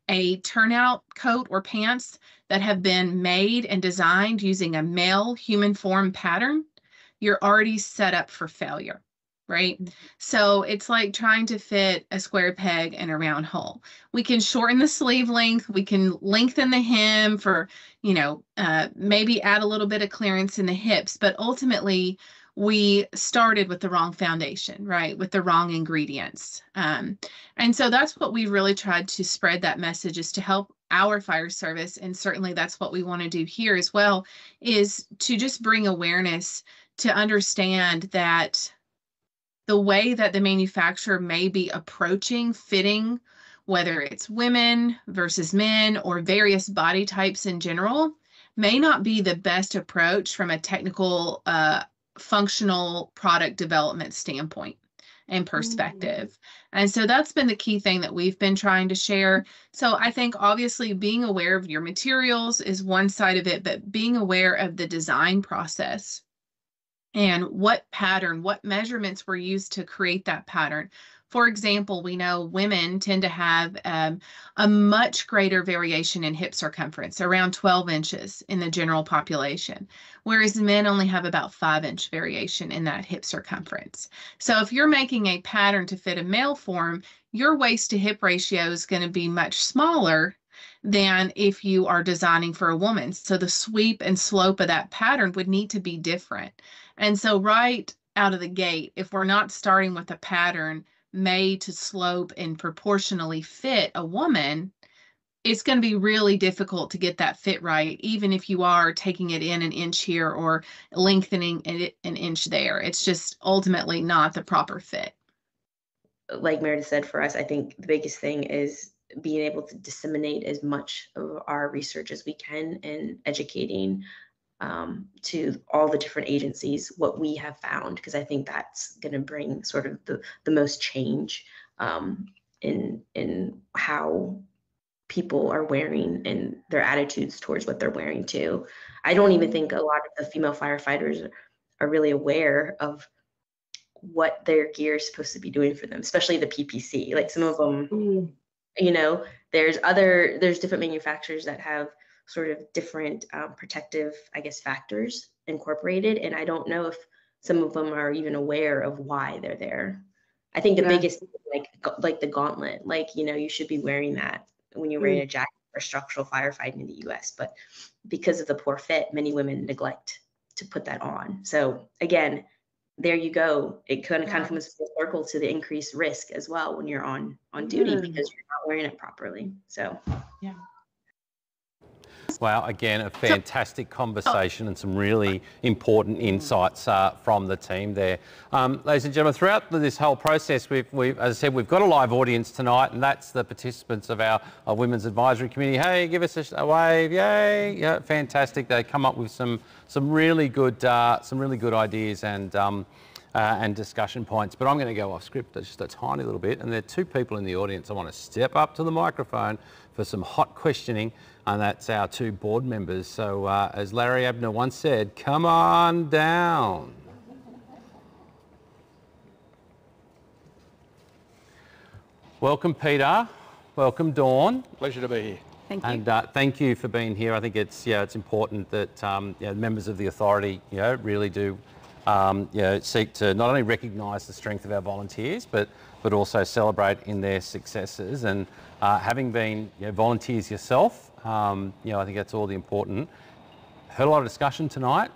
a turnout coat or pants that have been made and designed using a male human form pattern, you're already set up for failure right? So it's like trying to fit a square peg in a round hole. We can shorten the sleeve length, we can lengthen the hem for, you know, uh, maybe add a little bit of clearance in the hips, but ultimately we started with the wrong foundation, right? With the wrong ingredients. Um, and so that's what we've really tried to spread that message is to help our fire service. And certainly that's what we want to do here as well, is to just bring awareness to understand that the way that the manufacturer may be approaching fitting, whether it's women versus men or various body types in general, may not be the best approach from a technical, uh, functional product development standpoint and perspective. Mm-hmm. And so that's been the key thing that we've been trying to share. So I think obviously being aware of your materials is one side of it, but being aware of the design process and what pattern, what measurements were used to create that pattern. For example, we know women tend to have um, a much greater variation in hip circumference, around 12 inches in the general population, whereas men only have about five inch variation in that hip circumference. So if you're making a pattern to fit a male form, your waist to hip ratio is going to be much smaller than if you are designing for a woman. So the sweep and slope of that pattern would need to be different. And so, right out of the gate, if we're not starting with a pattern made to slope and proportionally fit a woman, it's going to be really difficult to get that fit right, even if you are taking it in an inch here or lengthening it an inch there. It's just ultimately not the proper fit. Like Meredith said, for us, I think the biggest thing is being able to disseminate as much of our research as we can and educating um, to all the different agencies what we have found because I think that's going to bring sort of the the most change um, in in how people are wearing and their attitudes towards what they're wearing too. I don't even think a lot of the female firefighters are really aware of what their gear is supposed to be doing for them, especially the PPC. Like some of them, mm. you know, there's other there's different manufacturers that have sort of different um, protective, I guess, factors incorporated. And I don't know if some of them are even aware of why they're there. I think the yeah. biggest, like, like the gauntlet, like, you know, you should be wearing that when you're wearing mm. a jacket for structural firefighting in the US. But because of the poor fit, many women neglect to put that on. So again, there you go. It kind of yeah. kind of comes full circle to the increased risk as well when you're on on duty mm. because you're not wearing it properly. So yeah. Well, again, a fantastic conversation and some really important insights uh, from the team there. Um, ladies and gentlemen, throughout this whole process, we've, we've, as I said, we've got a live audience tonight, and that's the participants of our, our Women's Advisory Committee. Hey, give us a, a, wave, yay! Yeah, fantastic. They come up with some some really good uh, some really good ideas and. Um, uh, and discussion points, but I'm going to go off script just a tiny little bit. And there are two people in the audience. I want to step up to the microphone for some hot questioning and that's our two board members. So uh, as Larry Emdur once said, come on down. Welcome, Peter. Welcome, Dawn. Pleasure to be here. Thank you. And uh, thank you for being here. I think it's yeah, it's important that um, you know, members of the authority, you know, really do, um, you know, seek to not only recognise the strength of our volunteers, but but also celebrate in their successes. And uh, having been you know, volunteers yourself, um, you know, I think that's all the important. Heard a lot of discussion tonight.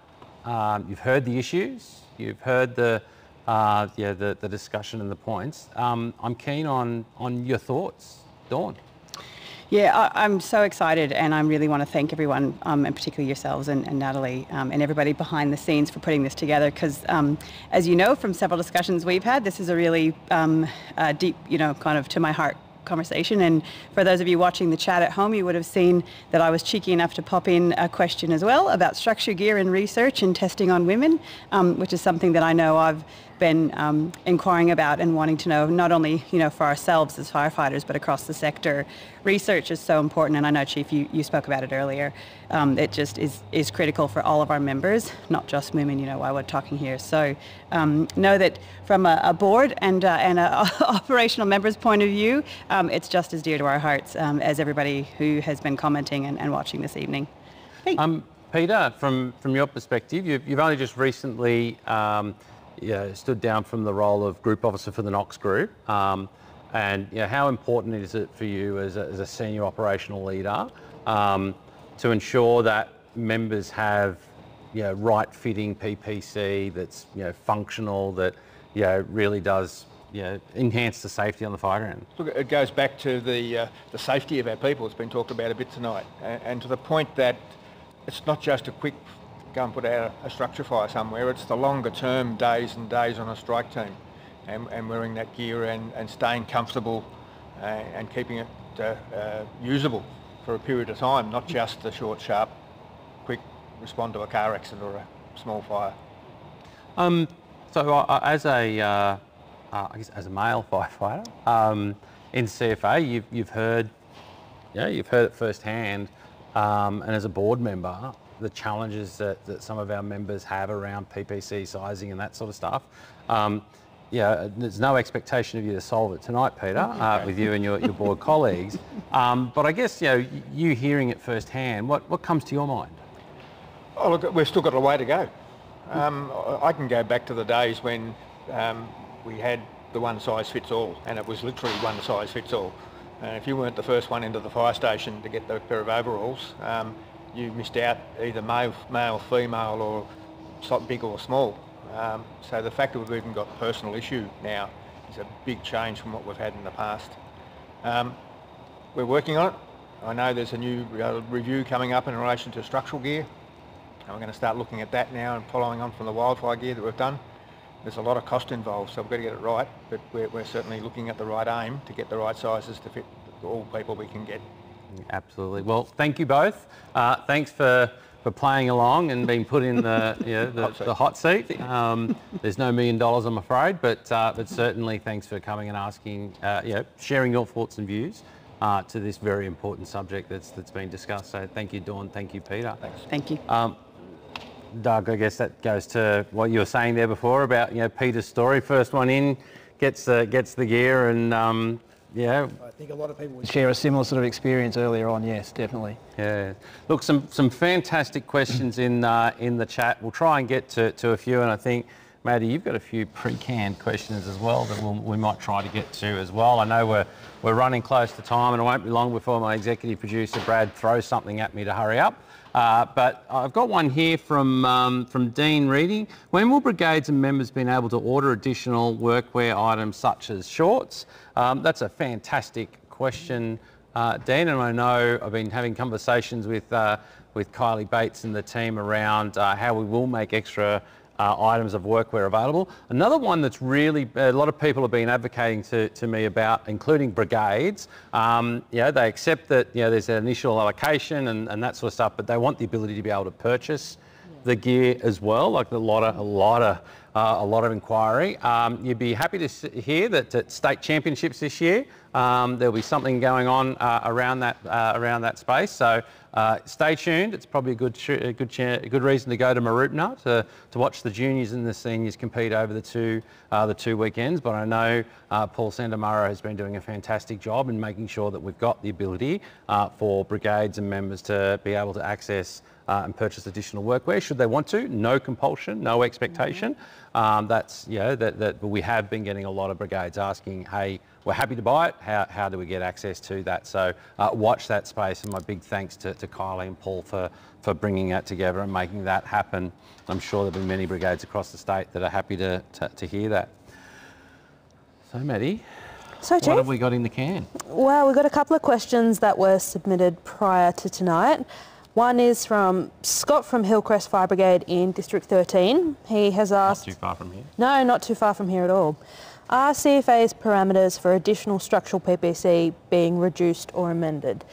Um, you've heard the issues. You've heard the uh, yeah, the, the discussion and the points. Um, I'm keen on, on your thoughts. Dawn. Yeah, I, am so excited and I really want to thank everyone, um, and particularly yourselves and, and Natalie um, and everybody behind the scenes for putting this together because, um, as you know from several discussions we've had, this is a really um, uh, deep, you know, kind of to my heart conversation. And for those of you watching the chat at home, you would have seen that I was cheeky enough to pop in a question as well about structure gear and research and testing on women, um, which is something that I know I've been um, inquiring about and wanting to know not only you know for ourselves as firefighters but across the sector. Research is so important and I know chief you, you spoke about it earlier. Um, it just is is critical for all of our members not just women you know while we're talking here. So um, know that from a, a board and uh, and a operational members point of view um, it's just as dear to our hearts um, as everybody who has been commenting and, and watching this evening. Um, Peter, from, from your perspective, you've, you've only just recently um, yeah, stood down from the role of group officer for the Knox Group. Um, and you know, how important is it for you as a, as a senior operational leader um, to ensure that members have you know, right fitting PPC that's you know, functional, that you know, really does you know, enhance the safety on the fire ground? Look, it goes back to the, uh, the safety of our people. It's been talked about a bit tonight. And, and to the point that it's not just a quick go and put out a, structure fire somewhere. It's the longer term days and days on a strike team and, and wearing that gear and, and staying comfortable uh, and keeping it uh, uh, usable for a period of time, not just the short, sharp, quick respond to a car accident or a small fire. Um, so uh, as a, uh, uh, I guess as a male firefighter um, in CFA, you've, you've heard, yeah, you've heard it firsthand, um, and as a board member, the challenges that, that some of our members have around PPC sizing and that sort of stuff. Um, yeah, there's no expectation of you to solve it tonight, Peter, uh, with you and your, your board colleagues. Um, but I guess, you know, you hearing it firsthand, what, what comes to your mind? Oh, look, we've still got a way to go. Um, I can go back to the days when um, we had the one size fits all, and it was literally one size fits all. And if you weren't the first one into the fire station to get the pair of overalls, um, you missed out either male, male female, or big or small. Um, so the fact that we've even got personal issue now is a big change from what we've had in the past. Um, we're working on it. I know there's a new uh, review coming up in relation to structural gear. And we're going to start looking at that now and following on from the wildfire gear that we've done. There's a lot of cost involved, so we've got to get it right, but we're, we're certainly looking at the right aim to get the right sizes to fit all people we can get. Absolutely. Well, thank you both. Uh, thanks for, for playing along and being put in the, you know, the, hot the, hot seat. Um, there's no million dollars, I'm afraid, but, uh, but certainly thanks for coming and asking, uh, you know, sharing your thoughts and views. Uh, to this very important subject that's that's been discussed. So thank you, Dawn. Thank you, Peter. Thanks. Thank you. Um, Doug, I guess that goes to what you were saying there before about you know Peter's story. First one in, gets the gets the gear and um, yeah. I think a lot of people would share a similar sort of experience earlier on. Yes, definitely. Yeah. Look, some some fantastic questions in uh, in the chat. We'll try and get to, to a few, and I think. Maddie, you've got a few pre-canned questions as well that we'll, we might try to get to as well. I know we're we're running close to time, and it won't be long before my executive producer Brad throws something at me to hurry up. Uh, but I've got one here from, um, from Dean Reading. When will brigades and members be able to order additional workwear items such as shorts? Um, that's a fantastic question, uh, Dean, and I know I've been having conversations with, uh, with Kylie Bates and the team around uh, how we will make extra uh, items of workwear available. Another one that's really, a lot of people have been advocating to, to me about, including brigades, um, you know, they accept that, you know, there's an initial allocation and, and that sort of stuff, but they want the ability to be able to purchase the gear as well, like a lot of, a lot of, uh, a lot of inquiry. Um, you'd be happy to hear that at state championships this year, um, there'll be something going on uh, around that uh, around that space. So uh, stay tuned. It's probably a good a good a good reason to go to Mooroopna to, to watch the juniors and the seniors compete over the two uh, the two weekends. But I know uh, Paul Sandamaro has been doing a fantastic job in making sure that we've got the ability for brigades and members to be able to access uh, and purchase additional workwear should they want to. No compulsion, no expectation. Mm-hmm. Um, that's, you know, that, that we have been getting a lot of brigades asking, hey, we're happy to buy it. How, how do we get access to that? So uh, watch that space and my big thanks to, to Kylie and Paul for, for bringing that together and making that happen. I'm sure there'll be many brigades across the state that are happy to, to, to hear that. So Maddie, So, what Chief? have we got in the can? Well, we've got a couple of questions that were submitted prior to tonight. One is from Scott from Hillcrest Fire Brigade in District 13. He has asked. Too far from here. No, not too far from here at all. Are CFA's parameters for additional structural PPC being reduced or amended?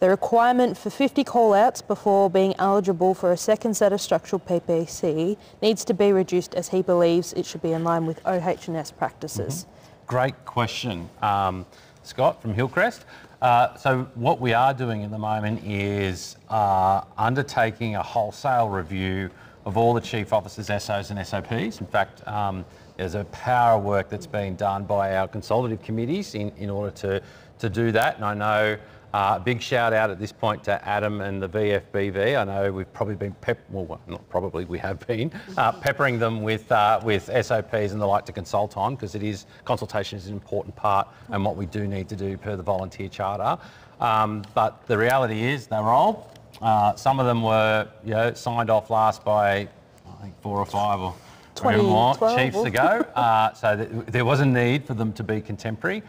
The requirement for 50 call-outs before being eligible for a second set of structural PPC needs to be reduced as he believes it should be in line with OH&S practices. Great question, um, Scott from Hillcrest. Uh, so what we are doing at the moment is uh, undertaking a wholesale review of all the chief officers' SOs and SOPs. In fact, um, there's a power of work that's been done by our consultative committees in, in order to, to do that. And I know uh, a big shout out at this point to Adam and the VFBV. I know we've probably been pep, well, not probably, we have been uh, peppering them with uh, with SOPs and the like to consult on because it is consultation is an important part and what we do need to do per the volunteer charter. Um, but the reality is they're old. Uh, some of them were you know signed off last by I think four or five or whatever more 2012. chiefs ago. Uh, so th- there was a need for them to be contemporary.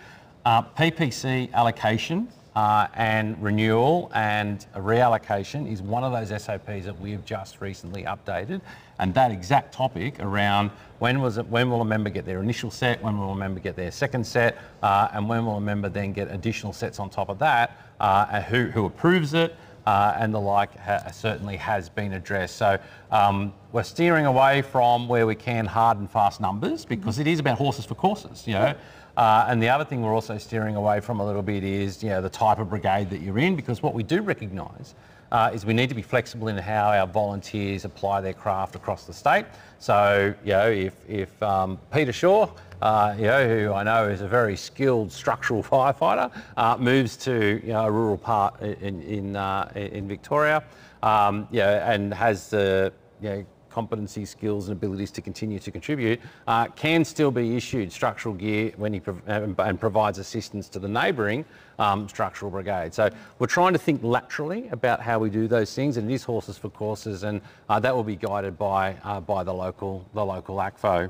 Uh, PPC allocation uh, and renewal and reallocation is one of those SOPs that we have just recently updated. And that exact topic around when was it, when will a member get their initial set, when will a member get their second set, uh, and when will a member then get additional sets on top of that, uh, who, who approves it, uh, and the like ha- certainly has been addressed. So um, we're steering away from where we can hard and fast numbers because it is about horses for courses, you know. Uh, and the other thing we're also steering away from a little bit is, you know, the type of brigade that you're in because what we do recognise uh, is we need to be flexible in how our volunteers apply their craft across the state. So, you know, if, if um, Peter Shaw, uh, you know, who I know is a very skilled structural firefighter, uh, moves to you know, a rural part in, in, uh, in Victoria, um, you know, and has the you know, competency, skills and abilities to continue to contribute, uh, can still be issued structural gear when he prov- and, and provides assistance to the neighbouring um, structural brigade. So we're trying to think laterally about how we do those things, and it is horses for courses, and uh, that will be guided by uh, by the local the local ACFO.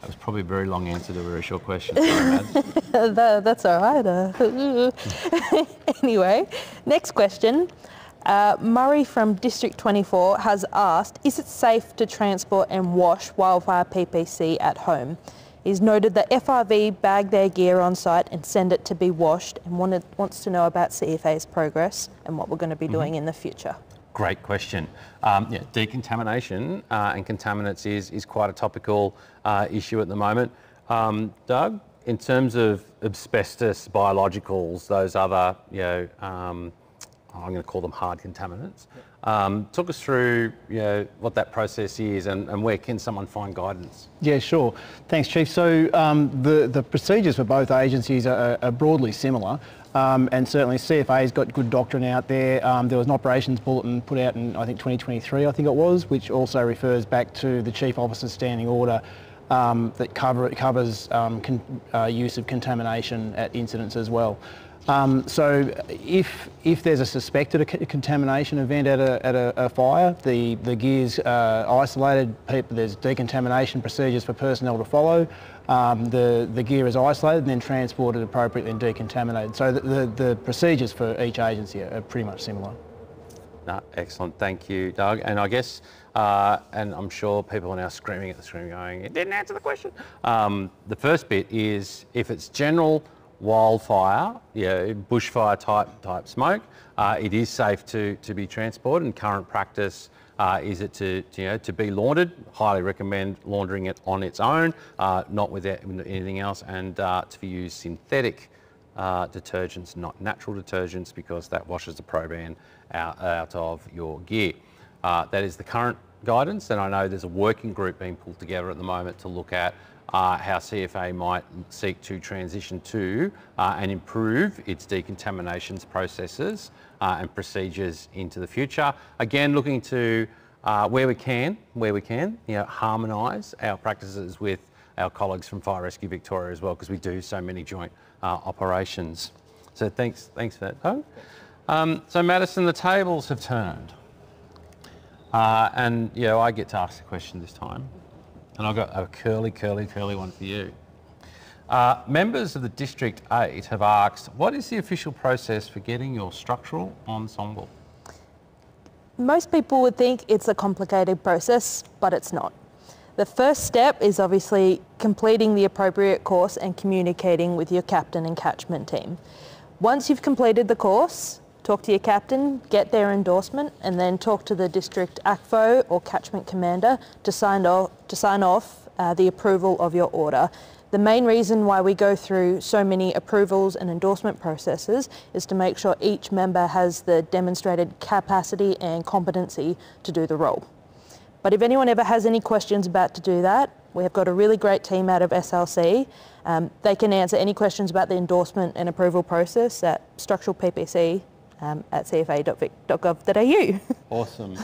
That was probably a very long answer to a very short question. Sorry, That- that's all right. uh, anyway, next question. Uh, Murray from District 24 has asked, is it safe to transport and wash wildfire PPC at home? He's noted that FRV bag their gear on site and send it to be washed and wanted, wants to know about CFA's progress and what we're going to be doing in the future. Great question. Um, yeah, decontamination uh, and contaminants is, is quite a topical uh, issue at the moment. Um, Doug, in terms of asbestos, biologicals, those other, you know, um, I'm going to call them hard contaminants. Um, talk us through, you know, what that process is and, and where can someone find guidance? Yeah, sure. Thanks, Chief. So um, the, the procedures for both agencies are, are broadly similar. Um, and certainly CFA's got good doctrine out there. Um, there was an operations bulletin put out in, I think, 2023, I think it was, which also refers back to the Chief Officer's Standing Order um, that cover, covers um, con, uh, use of contamination at incidents as well. Um, so if, if there's a suspected contamination event at a, at a, a fire, the, the gear's uh, isolated, people, there's decontamination procedures for personnel to follow. Um, the, the gear is isolated and then transported appropriately and decontaminated. So the, the, the procedures for each agency are, are pretty much similar. No, excellent. Thank you, Doug. And I guess, uh, and I'm sure people are now screaming at the screen going, it didn't answer the question. Um, the first bit is if it's general wildfire, yeah, bushfire type, type smoke, uh, it is safe to, to be transported and current practice uh, is it to, to, you know, to be laundered. Highly recommend laundering it on its own, uh, not with anything else, and uh, to use synthetic uh, detergents, not natural detergents, because that washes the proban out, out of your gear. Uh, that is the current guidance, and I know there's a working group being pulled together at the moment to look at uh, how CFA might seek to transition to uh, and improve its decontaminations processes uh, and procedures into the future. Again, looking to uh, where we can, where we can, you know, harmonise our practices with our colleagues from Fire Rescue Victoria as well, because we do so many joint uh, operations. So thanks, thanks for that. Um, so Maddisen, the tables have turned. Uh, and, you know, I get to ask the question this time. And I've got a curly, curly, curly one for you. Uh, members of the District 8 have asked, what is the official process for getting your structural ensemble? Most people would think it's a complicated process, but it's not. The first step is obviously completing the appropriate course and communicating with your captain and catchment team. Once you've completed the course, talk to your captain, get their endorsement, and then talk to the district ACFO or catchment commander to sign off, to sign off uh, the approval of your order. The main reason why we go through so many approvals and endorsement processes is to make sure each member has the demonstrated capacity and competency to do the role. But if anyone ever has any questions about to do that, we have got a really great team out of SLC. Um, they can answer any questions about the endorsement and approval process at structural PPC um, at cfa.vic.gov.au. Awesome.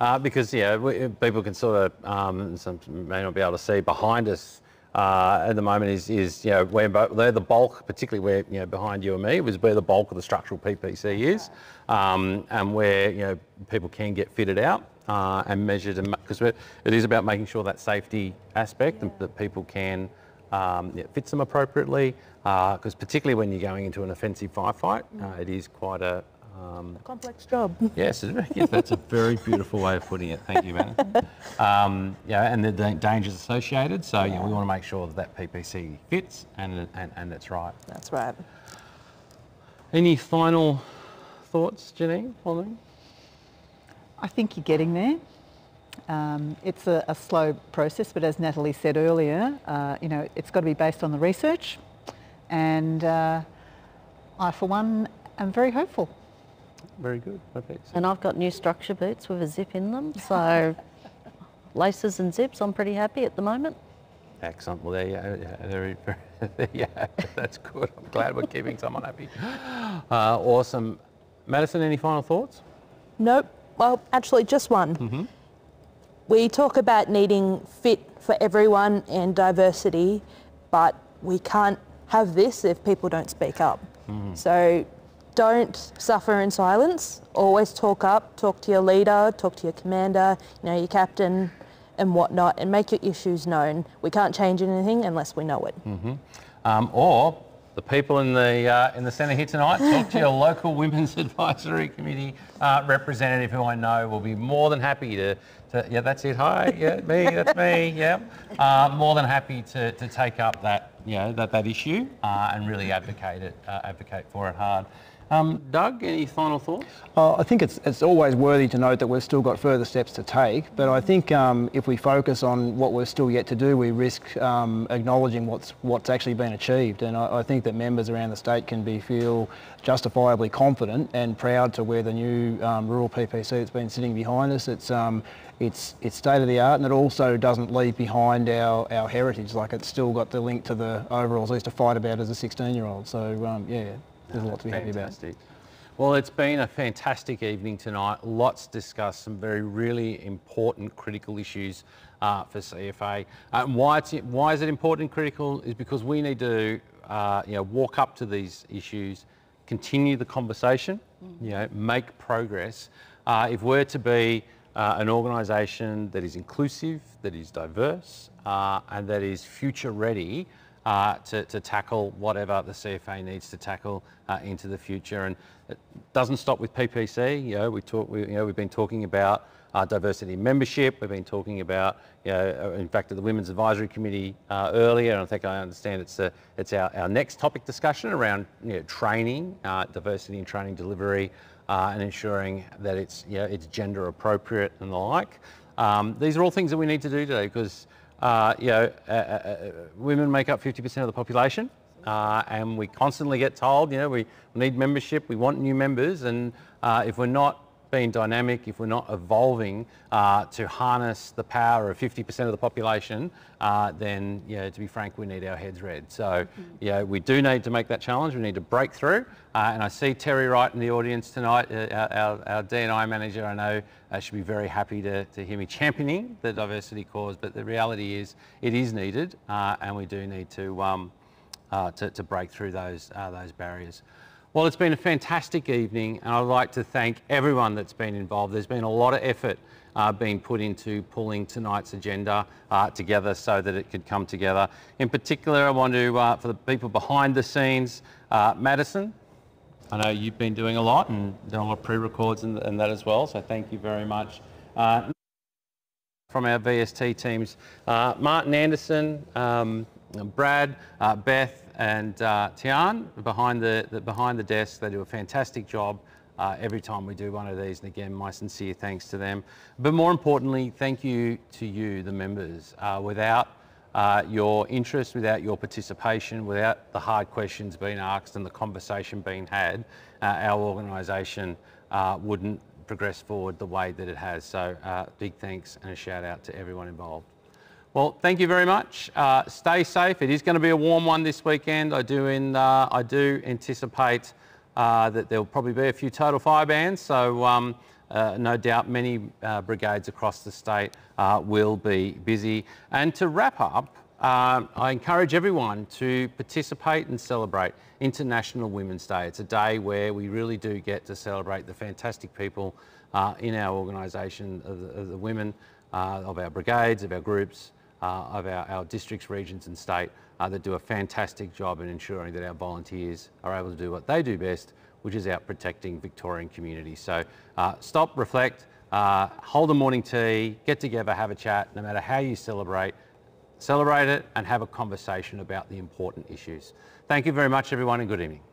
Uh, because yeah, we, people can sort of um, some may not be able to see behind us uh, at the moment is, is you know, where they're the bulk, particularly where, you know, behind you and me, was where the bulk of the structural PPC is, um, and where, you know, people can get fitted out uh, and measured, because it is about making sure that safety aspect yeah. that people can um, yeah, fits them appropriately, because uh, particularly when you're going into an offensive firefight, mm. Uh, it is quite a, um, a complex job. Yes, yes, that's a very beautiful way of putting it. Thank you, man. Um, yeah, and the dangers associated. So yeah. we want to make sure that that PPC fits and, and, and it's right. That's right. Any final thoughts, Janene, Following? I think you're getting there. Um, it's a, a, slow process, but as Natalie said earlier, uh, you know, it's got to be based on the research. And uh, I, for one, am very hopeful. Very good. Perfect. And I've got new structure boots with a zip in them, so laces and zips, I'm pretty happy at the moment. Excellent. Well, there you go. There you go. That's good. I'm glad we're keeping someone happy. Uh, awesome. Maddisen, any final thoughts? Nope. Well, actually, just one. Mm -hmm. We talk about needing fit for everyone and diversity, but we can't have this if people don't speak up. Mm. So don't suffer in silence. Always talk up, talk to your leader, talk to your commander, you know, your captain and whatnot, and make your issues known. We can't change anything unless we know it. Mm -hmm. um, or the people in the uh, in the centre here tonight, talk to your local Women's Advisory Committee uh, representative who I know will be more than happy to, to yeah, that's it. Hi, yeah, me, that's me, yeah. Uh, more than happy to, to take up that, you know, that, that issue uh, and really advocate it, uh, advocate for it hard. Um, Doug, any final thoughts? Uh, I think it's, it's always worthy to note that we've still got further steps to take, but I think um, if we focus on what we're still yet to do, we risk um, acknowledging what's, what's actually been achieved. And I, I, think that members around the state can be feel justifiably confident and proud to wear the new um, rural PPC that's been sitting behind us. It's, um, it's, it's state of the art and it also doesn't leave behind our, our heritage. Like it's still got the link to the overalls I used to fight about as a 16 year old. So um, yeah, there's a lot to be happy about. Well, it's been a fantastic evening tonight. Lots discussed, some very really important critical issues uh, for CFA. Uh, why, why is it important and critical is because we need to uh, you know, walk up to these issues, continue the conversation, mm. you know, make progress. Uh, if we're to be uh, an organisation that is inclusive, that is diverse, uh, and that is future ready, uh, to, to, tackle whatever the CFA needs to tackle uh, into the future. And it doesn't stop with PPC. You know, we talk, we, you know, we've been talking about uh, diversity membership. We've been talking about, you know, uh, in fact, at the Women's Advisory Committee uh, earlier, and I think I understand it's, a, it's our, our next topic discussion around you know, training, uh, diversity and training delivery, and ensuring that it's, you know, it's gender appropriate and the like. Um, these are all things that we need to do today because uh, you know, uh, uh, uh women make up 50% of the population. Uh, and we constantly get told, you know, we need membership, we want new members, and uh, if we're not being dynamic, if we're not evolving uh, to harness the power of 50% of the population, uh, then, yeah, to be frank, we need our heads read. So, mm-hmm. yeah, we do need to make that challenge. We need to break through. Uh, and I see Terry Wright in the audience tonight, uh, our, our, our D&I manager. I know uh, she'll be very happy to, to hear me championing the diversity cause. But the reality is, it is needed, uh, and we do need to, um, to, to, break through those, those barriers. Well, it's been a fantastic evening and I'd like to thank everyone that's been involved. There's been a lot of effort uh, being put into pulling tonight's agenda uh, together so that it could come together. In particular, I want to, uh, for the people behind the scenes, uh, Maddisen, I know you've been doing a lot and done a lot of pre-records and, and that as well, so thank you very much. Uh, from our VST teams, uh, Martin Anderson, um, Brad, Beth, and uh, Tian behind the, the, behind the desk, they do a fantastic job uh, every time we do one of these. And again, my sincere thanks to them. But more importantly, thank you to you, the members. Uh, without uh, your interest, without your participation, without the hard questions being asked and the conversation being had, uh, our organisation uh, wouldn't progress forward the way that it has. So big thanks and a shout out to everyone involved. Well, thank you very much. Uh, stay safe. It is going to be a warm one this weekend. I do, in, uh, I do anticipate uh, that there will probably be a few total fire bans. So um, uh, no doubt many uh, brigades across the state uh, will be busy. And to wrap up, I encourage everyone to participate and celebrate International Women's Day. It's a day where we really do get to celebrate the fantastic people in our organisation, of the, of the women, of our brigades, of our groups, uh, of our, our, districts, regions and state uh, that do a fantastic job in ensuring that our volunteers are able to do what they do best, which is out protecting Victorian communities. So uh, stop, reflect, uh, hold a morning tea, get together, have a chat, no matter how you celebrate, celebrate it and have a conversation about the important issues. Thank you very much everyone and good evening.